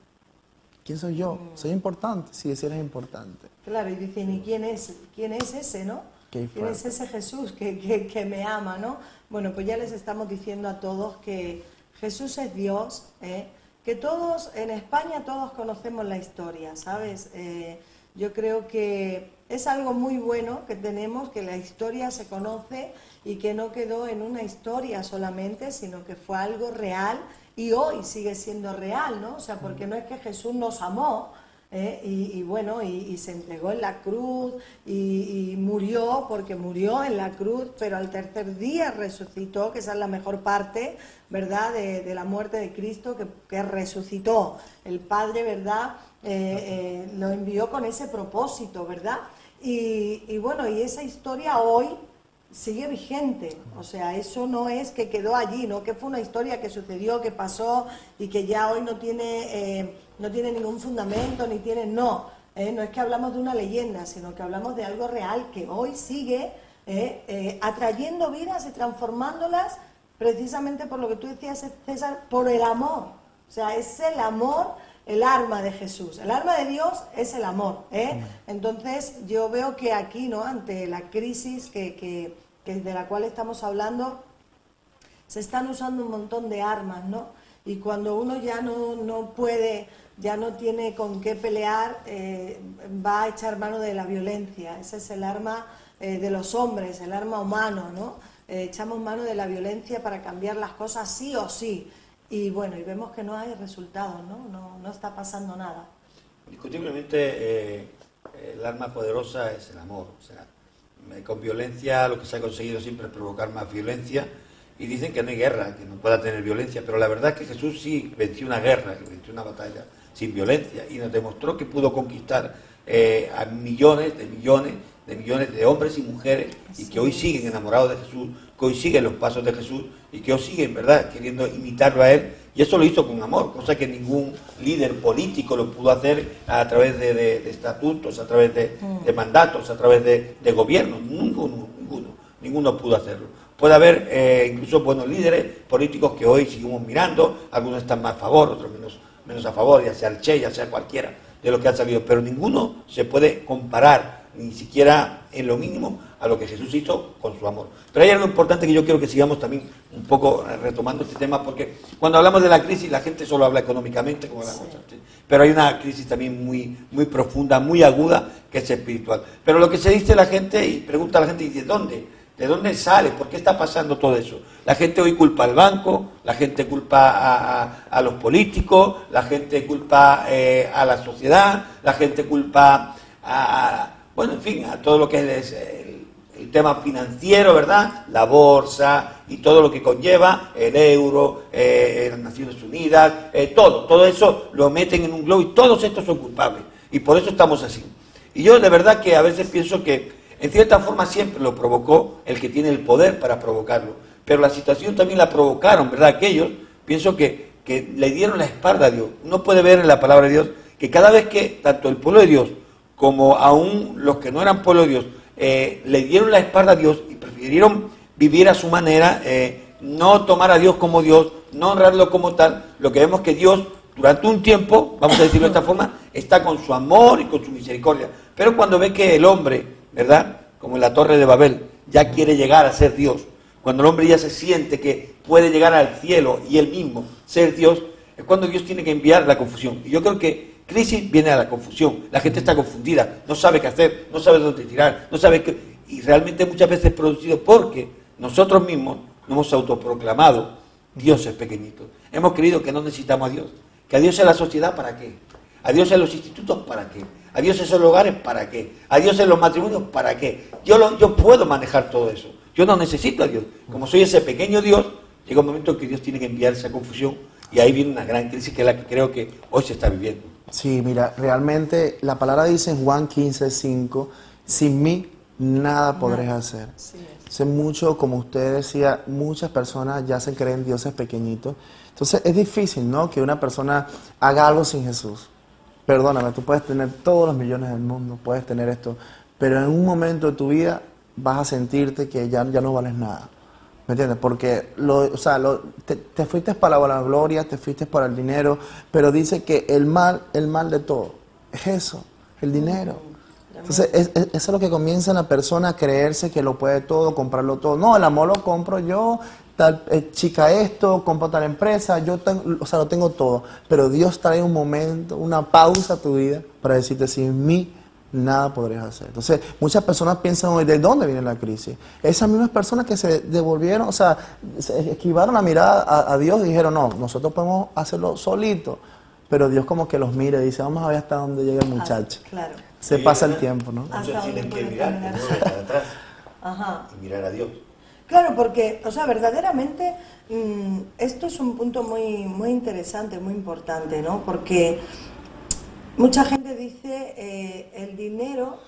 ¿quién soy yo? Mm. ¿Soy importante? Sí, sí eres importante. Claro, y dicen, ¿y quién es, quién es ese, no? ¿Quién es ese Jesús que, que- que me ama, no? Bueno, pues ya les estamos diciendo a todos que Jesús es Dios, ¿eh? que todos, en España todos conocemos la historia, ¿sabes? Eh, yo creo que es algo muy bueno que tenemos, que la historia se conoce y que no quedó en una historia solamente, sino que fue algo real y hoy sigue siendo real, ¿no? O sea, porque no es que Jesús nos amó, ¿eh? y, bueno, y, se entregó en la cruz y, murió porque murió en la cruz, pero al tercer día resucitó, que esa es la mejor parte, ¿verdad?, de, la muerte de Cristo, que, resucitó. El Padre, ¿verdad?, Eh, eh, lo envió con ese propósito, ¿verdad? Y bueno, y esa historia hoy sigue vigente. O sea, eso no es que quedó allí, no que fue una historia que sucedió, que pasó y que ya hoy no tiene, eh, no tiene ningún fundamento, ni tiene. No, eh, no es que hablamos de una leyenda, sino que hablamos de algo real que hoy sigue eh, atrayendo vidas y transformándolas precisamente por lo que tú decías, César, por el amor. O sea, es el amor el arma de Jesús. El arma de Dios es el amor. ¿eh? Entonces yo veo que aquí, ¿no? ante la crisis que, que- que de la cual estamos hablando, se están usando un montón de armas, ¿no? Y cuando uno ya no, no puede, ya no tiene con qué pelear, eh, va a echar mano de la violencia. Ese es el arma eh, de los hombres, el arma humano, ¿no? Eh, echamos mano de la violencia para cambiar las cosas sí o sí. Y bueno, y vemos que no hay resultados, ¿no? No, no está pasando nada. Indiscutiblemente eh, el arma poderosa es el amor. O sea, eh, con violencia lo que se ha conseguido siempre es provocar más violencia. Y dicen que no hay guerra, que no pueda tener violencia, pero la verdad es que Jesús sí venció una guerra, venció una batalla sin violencia y nos demostró que pudo conquistar eh, a millones de millones de millones de hombres y mujeres y que hoy siguen enamorados de Jesús, que hoy siguen los pasos de Jesús y que hoy siguen, ¿verdad?, queriendo imitarlo a Él. Y eso lo hizo con amor, cosa que ningún líder político lo pudo hacer a través de, de- estatutos, a través de, mandatos, a través de, de gobiernos. Ninguno, ninguno, ninguno pudo hacerlo. Puede haber eh, incluso buenos líderes políticos que hoy seguimos mirando, algunos están más a favor, otros menos, menos a favor, ya sea el Che, ya sea cualquiera de los que han salido, pero ninguno se puede comparar, ni siquiera en lo mínimo, a lo que Jesús hizo con su amor. Pero hay algo importante que yo quiero que sigamos también un poco eh, retomando este tema, porque cuando hablamos de la crisis la gente solo habla económicamente, como ¿sí? pero hay una crisis también muy, muy profunda, muy aguda, que es espiritual. Pero lo que se dice la gente, y pregunta a la gente, y dice, ¿dónde? ¿De dónde sale? ¿Por qué está pasando todo eso? La gente hoy culpa al banco, la gente culpa a, a- a los políticos, la gente culpa eh, a la sociedad, la gente culpa a, a- bueno, en fin, a todo lo que es el, tema financiero, ¿verdad? La bolsa y todo lo que conlleva, el euro, eh, las Naciones Unidas, eh, todo, todo eso lo meten en un globo y todos estos son culpables. Y por eso estamos así. Y yo de verdad que a veces pienso que en cierta forma siempre lo provocó el que tiene el poder para provocarlo. Pero la situación también la provocaron, ¿verdad? Aquellos, pienso que, que le dieron la espalda a Dios. Uno puede ver en la palabra de Dios que cada vez que tanto el pueblo de Dios como aún los que no eran pueblo de Dios eh, le dieron la espalda a Dios y prefirieron vivir a su manera, eh, no tomar a Dios como Dios, no honrarlo como tal, lo que vemos que Dios durante un tiempo, vamos a decirlo de esta forma, está con su amor y con su misericordia. Pero cuando ve que el hombre, ¿verdad? Como en la torre de Babel, ya quiere llegar a ser Dios, cuando el hombre ya se siente que puede llegar al cielo y él mismo ser Dios, es cuando Dios tiene que enviar la confusión. Y yo creo que crisis viene a la confusión. La gente está confundida, no sabe qué hacer, no sabe dónde tirar, no sabe qué... Y realmente muchas veces es producido porque Nosotros mismos nos hemos autoproclamado dioses pequeñitos. Hemos creído que no necesitamos a Dios. Que a Dios en la sociedad, ¿para qué? A Dios en los institutos, ¿para qué? A Dios en los hogares, ¿para qué? A Dios en los matrimonios, ¿para qué? Yo, lo, yo puedo manejar todo eso. Yo no necesito a Dios. Como soy ese pequeño Dios, llega un momento en que Dios tiene que enviar esa confusión y ahí viene una gran crisis que es la que creo que hoy se está viviendo. Sí, mira, realmente la palabra dice en Juan 15, 5, sin mí nada podrás hacer. Sé mucho, como usted decía, muchas personas ya se creen dioses pequeñitos. Entonces es difícil, ¿no? Que una persona haga algo sin Jesús. Perdóname, tú puedes tener todos los millones del mundo, puedes tener esto, pero en un momento de tu vida vas a sentirte que ya, ya no vales nada. ¿Me entiendes? Porque lo, o sea, lo, te, te, fuiste para la gloria, te fuiste para el dinero, pero dice que el mal, el mal de todo, es eso, el dinero. Entonces, es, es, eso es lo que comienza la persona a creerse que lo puede todo, comprarlo todo. No, el amor lo compro yo, tal eh, chica esto, compro tal empresa, yo tengo, o sea, lo tengo todo. Pero Dios trae un momento, una pausa a tu vida para decirte, sin mí nada podrías hacer. Entonces, muchas personas piensan hoy, ¿de dónde viene la crisis? Esas mismas personas que se devolvieron, o sea, se esquivaron la mirada a, a Dios y dijeron, no, nosotros podemos hacerlo solito. Pero Dios como que los mira y dice, vamos a ver hasta dónde llega el muchacho. Ah, claro. Se Sí, pasa el tiempo, ¿no? Hasta dónde tienen que mirar caminar. de nuevo para atrás Ajá. y mirar a Dios. Claro, porque, o sea, verdaderamente mm, esto es un punto muy, muy interesante, muy importante, ¿no? Porque mucha gente dice eh, el dinero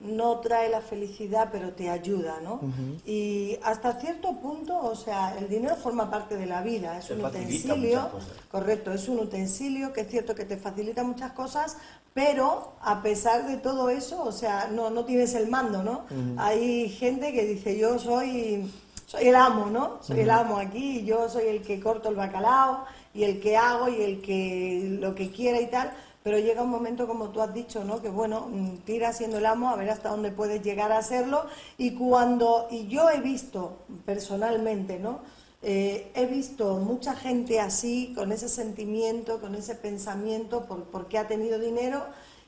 no trae la felicidad, pero te ayuda, ¿no? Y hasta cierto punto, o sea, el dinero forma parte de la vida, es Te un utensilio, correcto, es un utensilio que es cierto que te facilita muchas cosas, pero a pesar de todo eso, o sea, no, no tienes el mando, ¿no? Hay gente que dice, yo soy, soy el amo, ¿no? Soy el amo aquí, yo soy el que corto el bacalao y el que hago y el que lo que quiera y tal, pero llega un momento, como tú has dicho, ¿no? Que bueno, mm, tira siendo el amo a ver hasta dónde puedes llegar a hacerlo y cuando, y yo he visto personalmente, ¿no? Eh, he visto mucha gente así, con ese sentimiento, con ese pensamiento, por, porque ha tenido dinero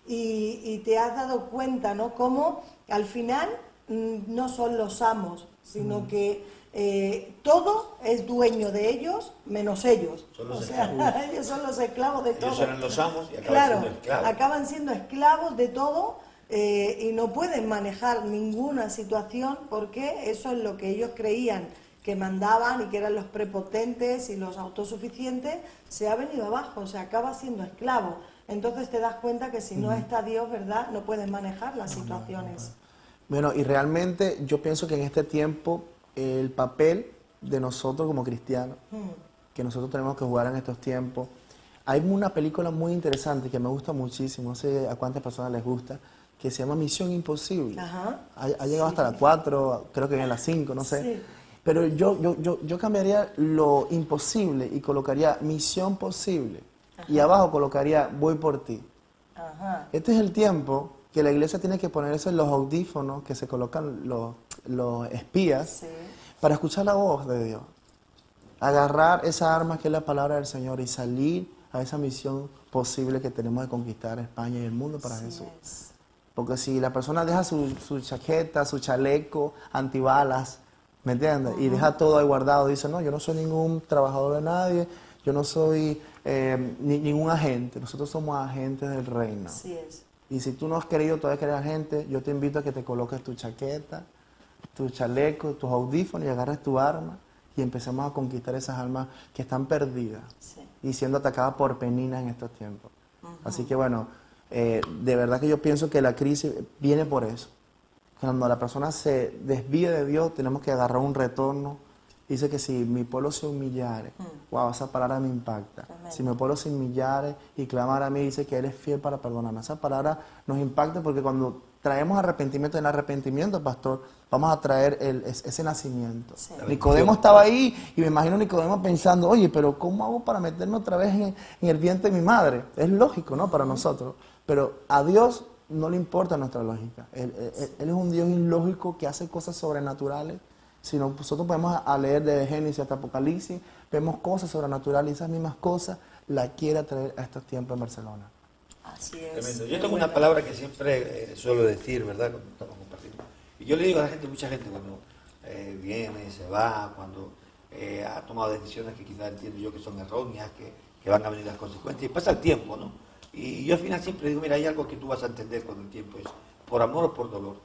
y, y te has dado cuenta, ¿no? Cómo al final mm, no son los amos, sino que eh, todo es dueño de ellos menos ellos. Son los o sea, <laughs> ellos son los esclavos de todo. Ellos eran los amos y acaban Claro, siendo esclavos. acaban siendo esclavos de todo eh, y no pueden manejar ninguna situación porque eso es lo que ellos creían que mandaban y que eran los prepotentes y los autosuficientes, se ha venido abajo, se acaba siendo esclavo. Entonces te das cuenta que si no está Dios, ¿verdad? No puedes manejar las situaciones. Bueno, y realmente yo pienso que en este tiempo el papel de nosotros como cristianos, que nosotros tenemos que jugar en estos tiempos, hay una película muy interesante que me gusta muchísimo, no sé a cuántas personas les gusta, que se llama Misión Imposible. Ajá. Ha, ha llegado hasta la 4, creo que viene la 5, no sé. Sí. Pero yo, yo, yo, yo cambiaría lo imposible y colocaría misión posible. Y abajo colocaría voy por ti. Ajá. Este es el tiempo que la iglesia tiene que ponerse los audífonos que se colocan los, los espías Sí. para escuchar la voz de Dios. Agarrar esa arma que es la palabra del Señor y salir a esa misión posible que tenemos de conquistar España y el mundo para Jesús. es. Porque si la persona deja su, su chaqueta, su chaleco, antibalas, ¿me entiendes? Y deja todo ahí guardado, dice, no, yo no soy ningún trabajador de nadie, yo no soy eh, ni- ningún agente, nosotros somos agentes del reino. Así es. Y si tú no has querido todavía que eres agente, yo te invito a que te coloques tu chaqueta, tu chaleco, tus audífonos y agarres tu arma y empecemos a conquistar esas almas que están perdidas Sí. y siendo atacadas por peninas en estos tiempos. Así que bueno, eh, de verdad que yo pienso que la crisis viene por eso. Cuando la persona se desvíe de Dios, tenemos que agarrar un retorno. Dice que si mi pueblo se humillare, wow, esa palabra me impacta. Si mi pueblo se humillare y clamara a mí, dice que Él es fiel para perdonarme. Esa palabra nos impacta porque cuando traemos arrepentimiento, en arrepentimiento, pastor, vamos a traer el- ese nacimiento. Sí. Nicodemo estaba ahí y me imagino Nicodemo pensando, oye, pero ¿cómo hago para meterme otra vez en, en el vientre de mi madre? Es lógico, ¿no? Para nosotros. Pero a Dios no le importa nuestra lógica. Él, él- él es un Dios ilógico que hace cosas sobrenaturales. Si no- nosotros podemos a leer de Génesis hasta Apocalipsis, vemos cosas sobrenaturales y esas mismas cosas la quiere traer a estos tiempos en Barcelona. Así es. Tremendo. Yo tengo una palabra que siempre eh, suelo decir, ¿verdad? Cuando estamos. Y yo le digo a la gente, mucha gente, cuando eh, viene, se va, cuando eh, ha tomado decisiones que quizás entiendo yo que son erróneas, que, que van a venir las consecuencias. Y pasa el tiempo, ¿no? Y yo al final siempre digo, mira, hay algo que tú vas a entender con el tiempo, es por amor o por dolor.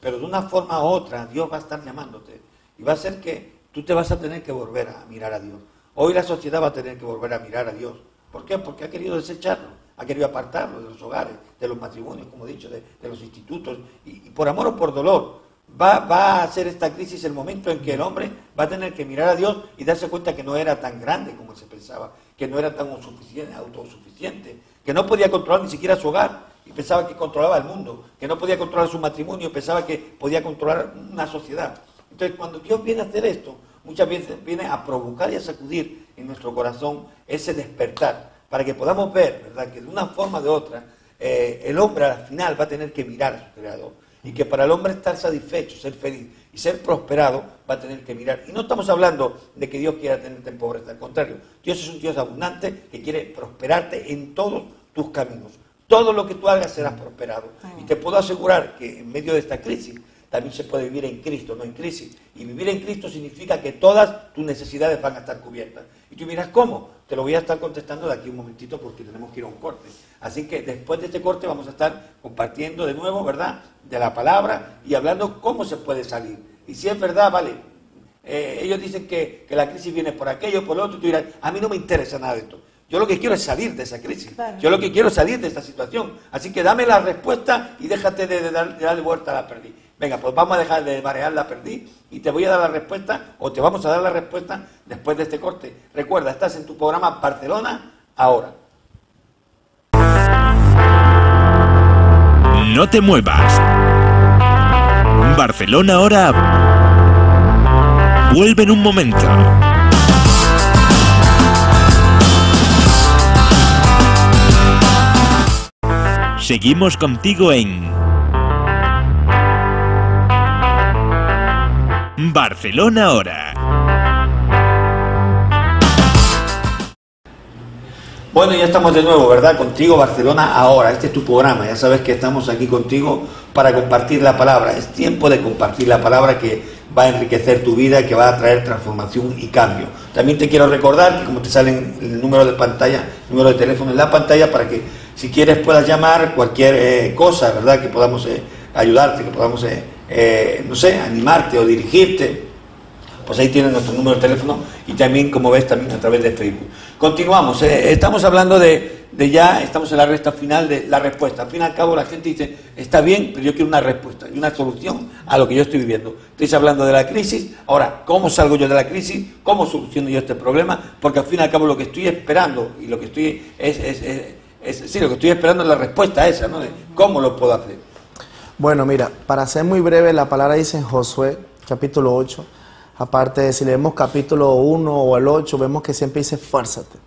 Pero de una forma u otra, Dios va a estar llamándote. Y va a ser que tú te vas a tener que volver a mirar a Dios. Hoy la sociedad va a tener que volver a mirar a Dios. ¿Por qué? Porque ha querido desecharlo, ha querido apartarlo de los hogares, de los matrimonios, como he dicho, de, los institutos. Y, y, por amor o por dolor, va, va a ser esta crisis el momento en que el hombre va a tener que mirar a Dios y darse cuenta que no era tan grande como se pensaba, que no era tan autosuficiente, que no podía controlar ni siquiera su hogar y pensaba que controlaba el mundo, que no podía controlar su matrimonio, pensaba que podía controlar una sociedad. Entonces, cuando Dios viene a hacer esto, muchas veces viene a provocar y a sacudir en nuestro corazón ese despertar, para que podamos ver, ¿verdad?, que de una forma o de otra, eh, el hombre al final va a tener que mirar a su creador. Y que para el hombre estar satisfecho, ser feliz y ser prosperado, va a tener que mirar. Y no estamos hablando de que Dios quiera tenerte en pobreza, al contrario, Dios es un Dios abundante que quiere prosperarte en todos tus caminos. Todo lo que tú hagas serás prosperado. Y te puedo asegurar que en medio de esta crisis también se puede vivir en Cristo, no en crisis. Y vivir en Cristo significa que todas tus necesidades van a estar cubiertas. Y tú miras cómo. Te lo voy a estar contestando de aquí un momentito porque tenemos que ir a un corte. Así que después de este corte vamos a estar compartiendo de nuevo, ¿verdad?, de la palabra y hablando cómo se puede salir. Y si es verdad, vale, eh, ellos dicen que, que, la crisis viene por aquello, por lo otro, y tú dirás, a mí no me interesa nada de esto. Yo lo que quiero es salir de esa crisis. Claro. Yo lo que quiero es salir de esta situación. Así que dame la respuesta y déjate de, de, dar, de darle vuelta a la perdí. Venga, pues vamos a dejar de marear la perdí y te voy a dar la respuesta o te vamos a dar la respuesta después de este corte. Recuerda, estás en tu programa Barcelona ahora. No te muevas. Barcelona ahora vuelve en un momento. Seguimos contigo en Barcelona ahora. Bueno, ya estamos de nuevo, ¿verdad? Contigo, Barcelona, ahora. Este es tu programa. Ya sabes que estamos aquí contigo para compartir la palabra. Es tiempo de compartir la palabra que va a enriquecer tu vida, que va a traer transformación y cambio. También te quiero recordar que como te sale el número de pantalla, el número de teléfono en la pantalla, para que si quieres puedas llamar cualquier eh, cosa, ¿verdad? Que podamos eh, ayudarte, que podamos, eh, eh, no sé, animarte o dirigirte. Pues ahí tienes nuestro número de teléfono y también, como ves, también a través de Facebook. Continuamos, eh, estamos hablando de, de, ya, estamos en la recta final de la respuesta. Al fin y al cabo la gente dice, está bien, pero yo quiero una respuesta y una solución a lo que yo estoy viviendo. Estoy hablando de la crisis, ahora, ¿cómo salgo yo de la crisis? ¿Cómo soluciono yo este problema? Porque al fin y al cabo lo que estoy esperando y lo que estoy, es, es, es, es sí, lo que estoy esperando es la respuesta a esa, ¿no? De cómo lo puedo hacer. Bueno, mira, para ser muy breve, la palabra dice en Josué, capítulo 8, Aparte, si leemos capítulo 1 o el 8, vemos que siempre dice esfuérzate.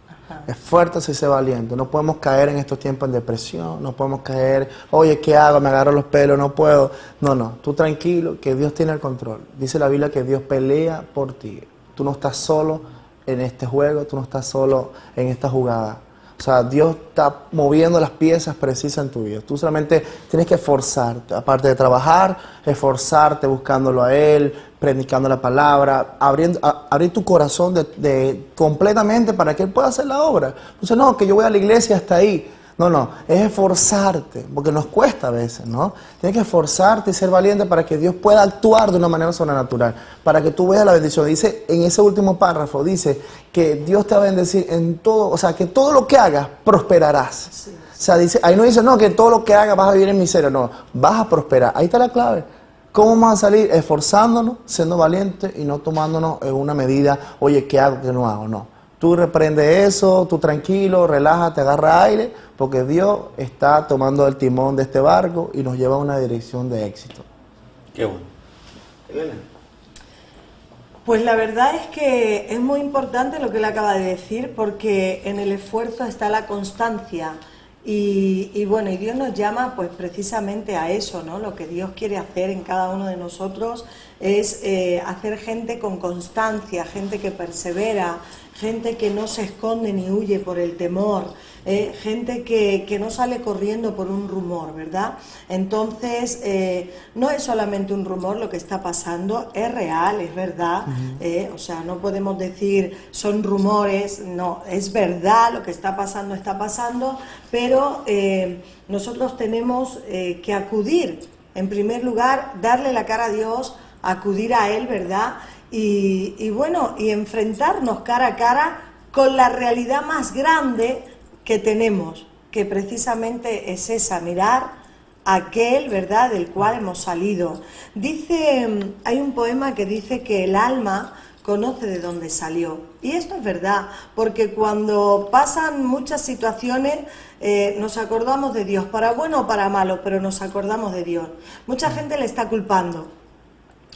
Esfuérzate y sé valiente. No podemos caer en estos tiempos en depresión, no podemos caer, oye, ¿qué hago? Me agarro los pelos, no puedo. No, no, tú tranquilo, que Dios tiene el control. Dice la Biblia que Dios pelea por ti. Tú no estás solo en este juego, tú no estás solo en esta jugada. O sea, Dios está moviendo las piezas precisas en tu vida. Tú solamente tienes que esforzarte, aparte de trabajar, esforzarte buscándolo a Él, predicando la palabra, abriendo, abrir tu corazón de, completamente para que Él pueda hacer la obra. Entonces, no, que yo voy a la iglesia hasta ahí. No, no, es esforzarte, porque nos cuesta a veces, ¿no? Tienes que esforzarte y ser valiente para que Dios pueda actuar de una manera sobrenatural, para que tú veas la bendición. Dice en ese último párrafo, dice que Dios te va a bendecir en todo, o sea, que todo lo que hagas prosperarás. Sí. O sea, dice, ahí no dice, no, que todo lo que hagas vas a vivir en miseria, no, vas a prosperar. Ahí está la clave. ¿Cómo vamos a salir? Esforzándonos, siendo valientes y no tomándonos en una medida, oye, ¿qué hago, qué no hago? No. Tú reprende eso, tú tranquilo, relájate, agarra aire, porque Dios está tomando el timón de este barco y nos lleva a una dirección de éxito. Qué bueno. Elena. Pues la verdad es que es muy importante lo que él acaba de decir, porque en el esfuerzo está la constancia. Y, y, bueno, y Dios nos llama pues precisamente a eso, ¿no? Lo que Dios quiere hacer en cada uno de nosotros es eh, hacer gente con constancia, gente que persevera, gente que no se esconde ni huye por el temor, eh, gente que, no sale corriendo por un rumor, ¿verdad? Entonces, eh, no es solamente un rumor lo que está pasando, es real, es verdad, eh, o sea, no podemos decir son rumores, no, es verdad, lo que está pasando está pasando, pero nosotros tenemos que acudir, en primer lugar, darle la cara a Dios, acudir a Él, ¿verdad? Y, y bueno, y enfrentarnos cara a cara con la realidad más grande que tenemos, que precisamente es esa, mirar aquel, ¿verdad?, del cual hemos salido. Dice, hay un poema que dice que el alma conoce de dónde salió. Y esto es verdad, porque cuando pasan muchas situaciones eh, nos acordamos de Dios, para bueno o para malo, pero nos acordamos de Dios. Mucha gente le está culpando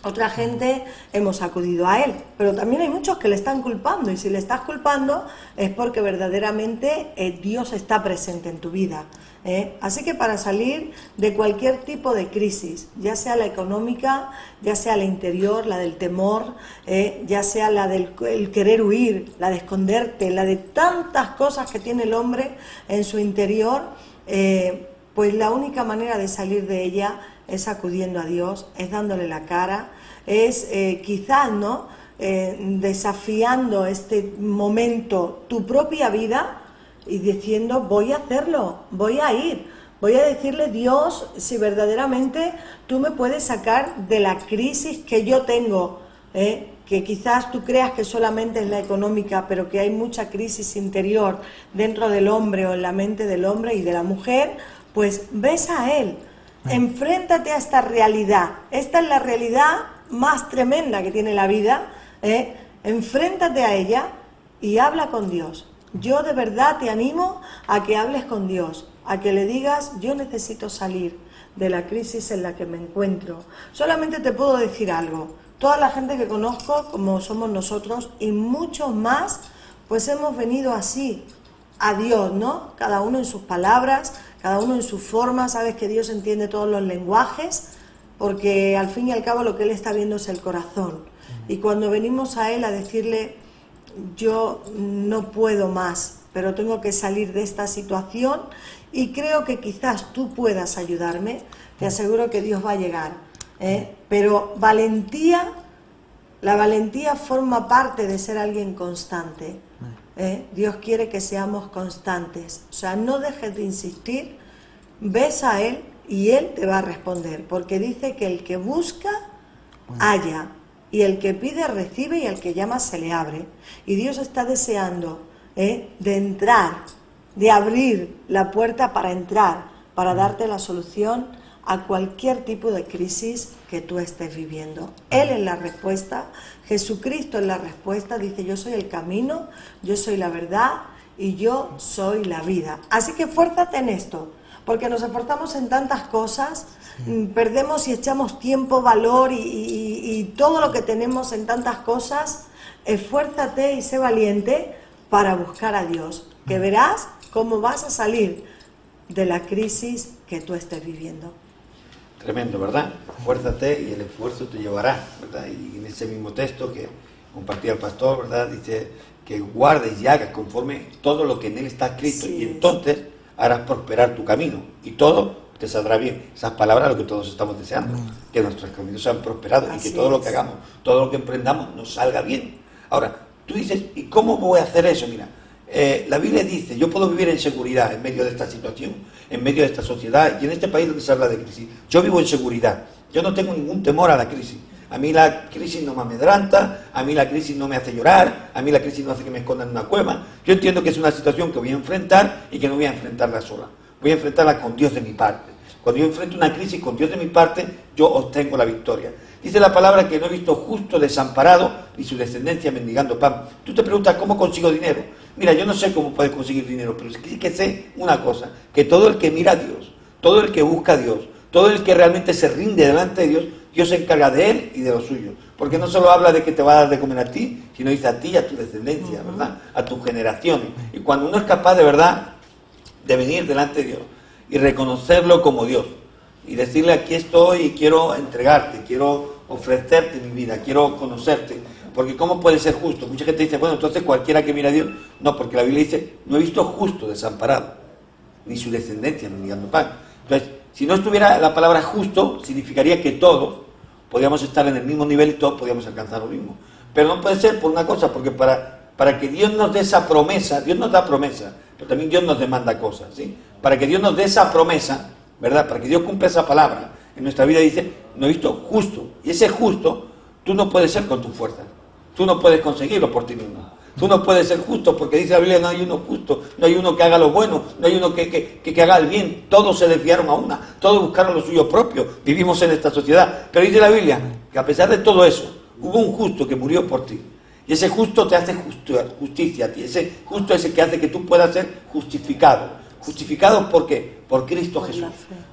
otra gente hemos acudido a él, pero también hay muchos que le están culpando y si le estás culpando es porque verdaderamente eh, Dios está presente en tu vida. ¿eh? Así que para salir de cualquier tipo de crisis, ya sea la económica, ya sea la interior, la del temor, ¿eh? ya sea la del querer huir, la de esconderte, la de tantas cosas que tiene el hombre en su interior, pues la única manera de salir de ella es acudiendo a Dios, es dándole la cara, es eh, quizás, ¿no? Eh, desafiando este momento, tu propia vida y diciendo, voy a hacerlo, voy a ir, voy a decirle, Dios, si verdaderamente tú me puedes sacar de la crisis que yo tengo, ¿eh? que quizás tú creas que solamente es la económica, pero que hay mucha crisis interior dentro del hombre o en la mente del hombre y de la mujer, pues ves a Él, Enfréntate a esta realidad. Esta es la realidad más tremenda que tiene la vida. ¿eh? Enfréntate a ella y habla con Dios. Yo de verdad te animo a que hables con Dios, a que le digas, yo necesito salir de la crisis en la que me encuentro. Solamente te puedo decir algo. Toda la gente que conozco, como somos nosotros, y muchos más, pues hemos venido así, a Dios, ¿no? Cada uno en sus palabras, cada uno en su forma, sabes que Dios entiende todos los lenguajes, porque al fin y al cabo lo que Él está viendo es el corazón. Y cuando venimos a Él a decirle, yo no puedo más, pero tengo que salir de esta situación y creo que quizás tú puedas ayudarme, te aseguro que Dios va a llegar. ¿eh? Pero valentía, la valentía forma parte de ser alguien constante. ¿eh? Dios quiere que seamos constantes. O sea, no dejes de insistir, ves a Él y Él te va a responder, porque dice que el que busca, halla, y el que pide, recibe, y el que llama, se le abre. Y Dios está deseando ¿eh? de entrar, de abrir la puerta para entrar, para darte la solución a cualquier tipo de crisis que tú estés viviendo. Él es la respuesta Jesucristo en la respuesta dice, yo soy el camino, yo soy la verdad y yo soy la vida. Así que fuérzate en esto, porque nos esforzamos en tantas cosas, mm, perdemos y echamos tiempo, valor y, todo lo que tenemos en tantas cosas. Esfuérzate y sé valiente para buscar a Dios, que verás cómo vas a salir de la crisis que tú estés viviendo. Tremendo, ¿verdad? Fuérzate y el esfuerzo te llevará, ¿verdad? Y en ese mismo texto que compartía el pastor, ¿verdad? Dice que guardes y hagas conforme todo lo que en él está escrito y entonces harás prosperar tu camino y todo te saldrá bien. Esas palabras lo que todos estamos deseando, mm. que nuestros caminos sean prosperados y que todo lo que hagamos, todo lo que emprendamos nos salga bien. Ahora, tú dices, ¿y cómo voy a hacer eso? Mira, eh, la Biblia dice, yo puedo vivir en seguridad en medio de esta situación, en medio de esta sociedad y en este país donde se habla de crisis. Yo vivo en seguridad, yo no tengo ningún temor a la crisis. A mí la crisis no me amedranta, a mí la crisis no me hace llorar, a mí la crisis no hace que me esconda en una cueva. Yo entiendo que es una situación que voy a enfrentar y que no voy a enfrentarla sola. Voy a enfrentarla con Dios de mi parte. Cuando yo enfrento una crisis con Dios de mi parte, yo obtengo la victoria. Dice la palabra que no he visto justo desamparado ni su descendencia mendigando pan. Tú te preguntas cómo consigo dinero. Mira, yo no sé cómo puedes conseguir dinero, pero sí que sé una cosa, que todo el que mira a Dios, todo el que busca a Dios, todo el que realmente se rinde delante de Dios, Dios se encarga de él y de lo suyo. Porque no solo habla de que te va a dar de comer a ti, sino dice a ti y a tu descendencia, ¿verdad? A tus generaciones. Y cuando uno es capaz de verdad de venir delante de Dios y reconocerlo como Dios y decirle aquí estoy y quiero entregarte, quiero ofrecerte mi vida, quiero conocerte. Porque ¿cómo puede ser justo? Mucha gente dice, bueno, entonces cualquiera que mira a Dios. No, porque la Biblia dice, no he visto justo desamparado, ni su descendencia mendigando pan. Entonces, si no estuviera la palabra justo, significaría que todos podíamos estar en el mismo nivel y todos podíamos alcanzar lo mismo. Pero no puede ser por una cosa, porque para, para que Dios nos dé esa promesa, Dios nos da promesa, pero también Dios nos demanda cosas, ¿sí? Para que Dios nos dé esa promesa, ¿verdad? Para que Dios cumpla esa palabra, en nuestra vida dice, no he visto justo. Y ese justo, tú no puedes ser con tu fuerza. Tú no puedes conseguirlo por ti mismo. Tú no puedes ser justo porque dice la Biblia, no hay uno justo, no hay uno que haga lo bueno, no hay uno que, que, haga el bien. Todos se desviaron a una, todos buscaron lo suyo propio. Vivimos en esta sociedad. Pero dice la Biblia que a pesar de todo eso, hubo un justo que murió por ti. Y ese justo te hace justicia a ti. Ese justo es el que hace que tú puedas ser justificado. ¿Justificado por qué? Por Cristo Jesús.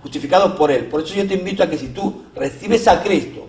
Justificado por Él. Por eso yo te invito a que si tú recibes a Cristo,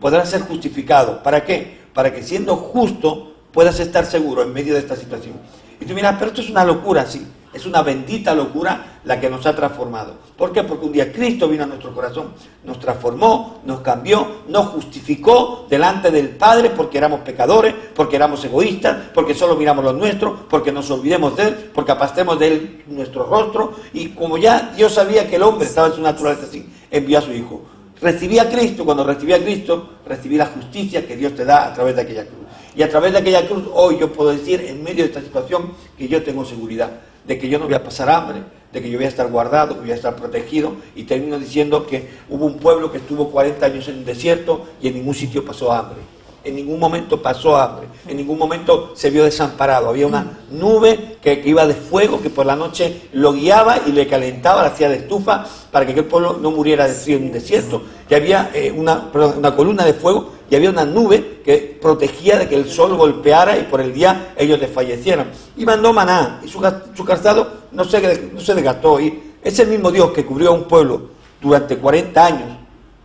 podrás ser justificado. ¿Para qué? Para que siendo justo puedas estar seguro en medio de esta situación. Y tú miras, pero esto es una locura, sí. Es una bendita locura la que nos ha transformado. ¿Por qué? Porque un día Cristo vino a nuestro corazón, nos transformó, nos cambió, nos justificó delante del Padre porque éramos pecadores, porque éramos egoístas, porque solo miramos lo nuestro, porque nos olvidemos de Él, porque apastemos de Él nuestro rostro. Y como ya Dios sabía que el hombre estaba en su naturaleza así, envió a su Hijo. Recibí a Cristo, cuando recibí a Cristo, recibí la justicia que Dios te da a través de aquella cruz. Y a través de aquella cruz, hoy yo puedo decir, en medio de esta situación, que yo tengo seguridad de que yo no voy a pasar hambre, de que yo voy a estar guardado, que voy a estar protegido. Y termino diciendo que hubo un pueblo que estuvo 40 años en el desierto y en ningún sitio pasó hambre. En ningún momento pasó hambre, en ningún momento se vio desamparado. Había una nube que, iba de fuego, que por la noche lo guiaba y le calentaba, la hacía de estufa, para que aquel pueblo no muriera de frío en un desierto. Y había eh, una, una columna de fuego y había una nube que protegía de que el sol golpeara y por el día ellos desfallecieran. Y mandó maná, y su, su calzado no se, no se desgastó. Y ese mismo Dios que cubrió a un pueblo durante 40 años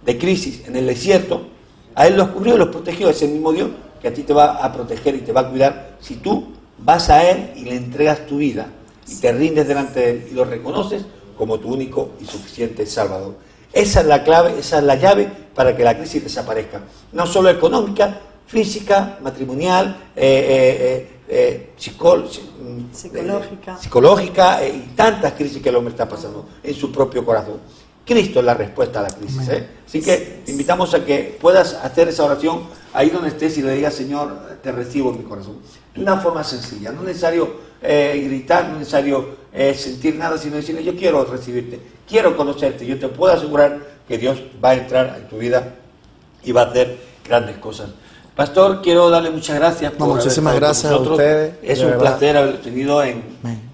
de crisis en el desierto, a él los cubrió y los protegió. Ese mismo Dios que a ti te va a proteger y te va a cuidar si tú vas a Él y le entregas tu vida y te rindes delante de Él y lo reconoces como tu único y suficiente Salvador. Esa es la clave, esa es la llave para que la crisis desaparezca. No solo económica, física, matrimonial, eh, eh, eh, psicológica, psicológica y tantas crisis que el hombre está pasando en su propio corazón. Cristo es la respuesta a la crisis. Así que te invitamos a que puedas hacer esa oración ahí donde estés y le digas, Señor, te recibo en mi corazón. De una forma sencilla, no es necesario gritar, no es necesario sentir nada, sino decirle, yo quiero recibirte quiero conocerte, yo te puedo asegurar que Dios va a entrar en tu vida y va a hacer grandes cosas. Pastor, quiero darle muchas gracias por Muchísimas gracias a ustedes. Es un placer haber tenido en,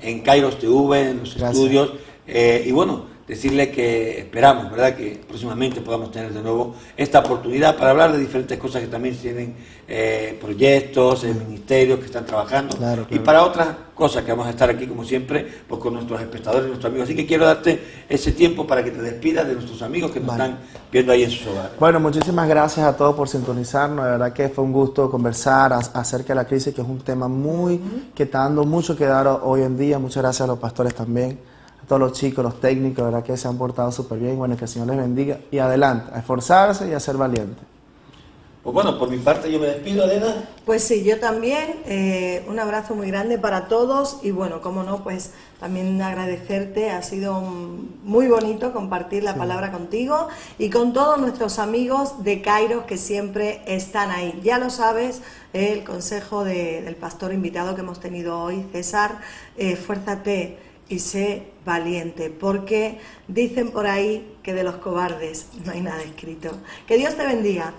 en Kairos TV, en los estudios. Eh, y bueno, decirle que esperamos, ¿verdad?, que próximamente podamos tener de nuevo esta oportunidad para hablar de diferentes cosas que también tienen eh, proyectos, eh, ministerios que están trabajando y para otras cosas que vamos a estar aquí como siempre pues con nuestros espectadores, nuestros amigos. Así que quiero darte ese tiempo para que te despidas de nuestros amigos que nos están viendo ahí en sus hogares. Bueno, muchísimas gracias a todos por sintonizarnos. De verdad que fue un gusto conversar acerca de la crisis, que es un tema muy que está dando mucho que dar hoy en día. Muchas gracias a los pastores también todos los chicos, los técnicos, verdad que se han portado súper bien. Bueno, que el Señor les bendiga y adelante, a esforzarse y a ser valientes. Pues bueno, por mi parte yo me despido, Elena. Pues sí, yo también. Eh, un abrazo muy grande para todos y bueno, como no, pues también agradecerte. Ha sido muy bonito compartir la palabra contigo y con todos nuestros amigos de Cairo que siempre están ahí. Ya lo sabes, el consejo del pastor invitado que hemos tenido hoy, César, eh, fuérzate y sé valiente, porque dicen por ahí que de los cobardes no hay nada escrito. Que Dios te bendiga.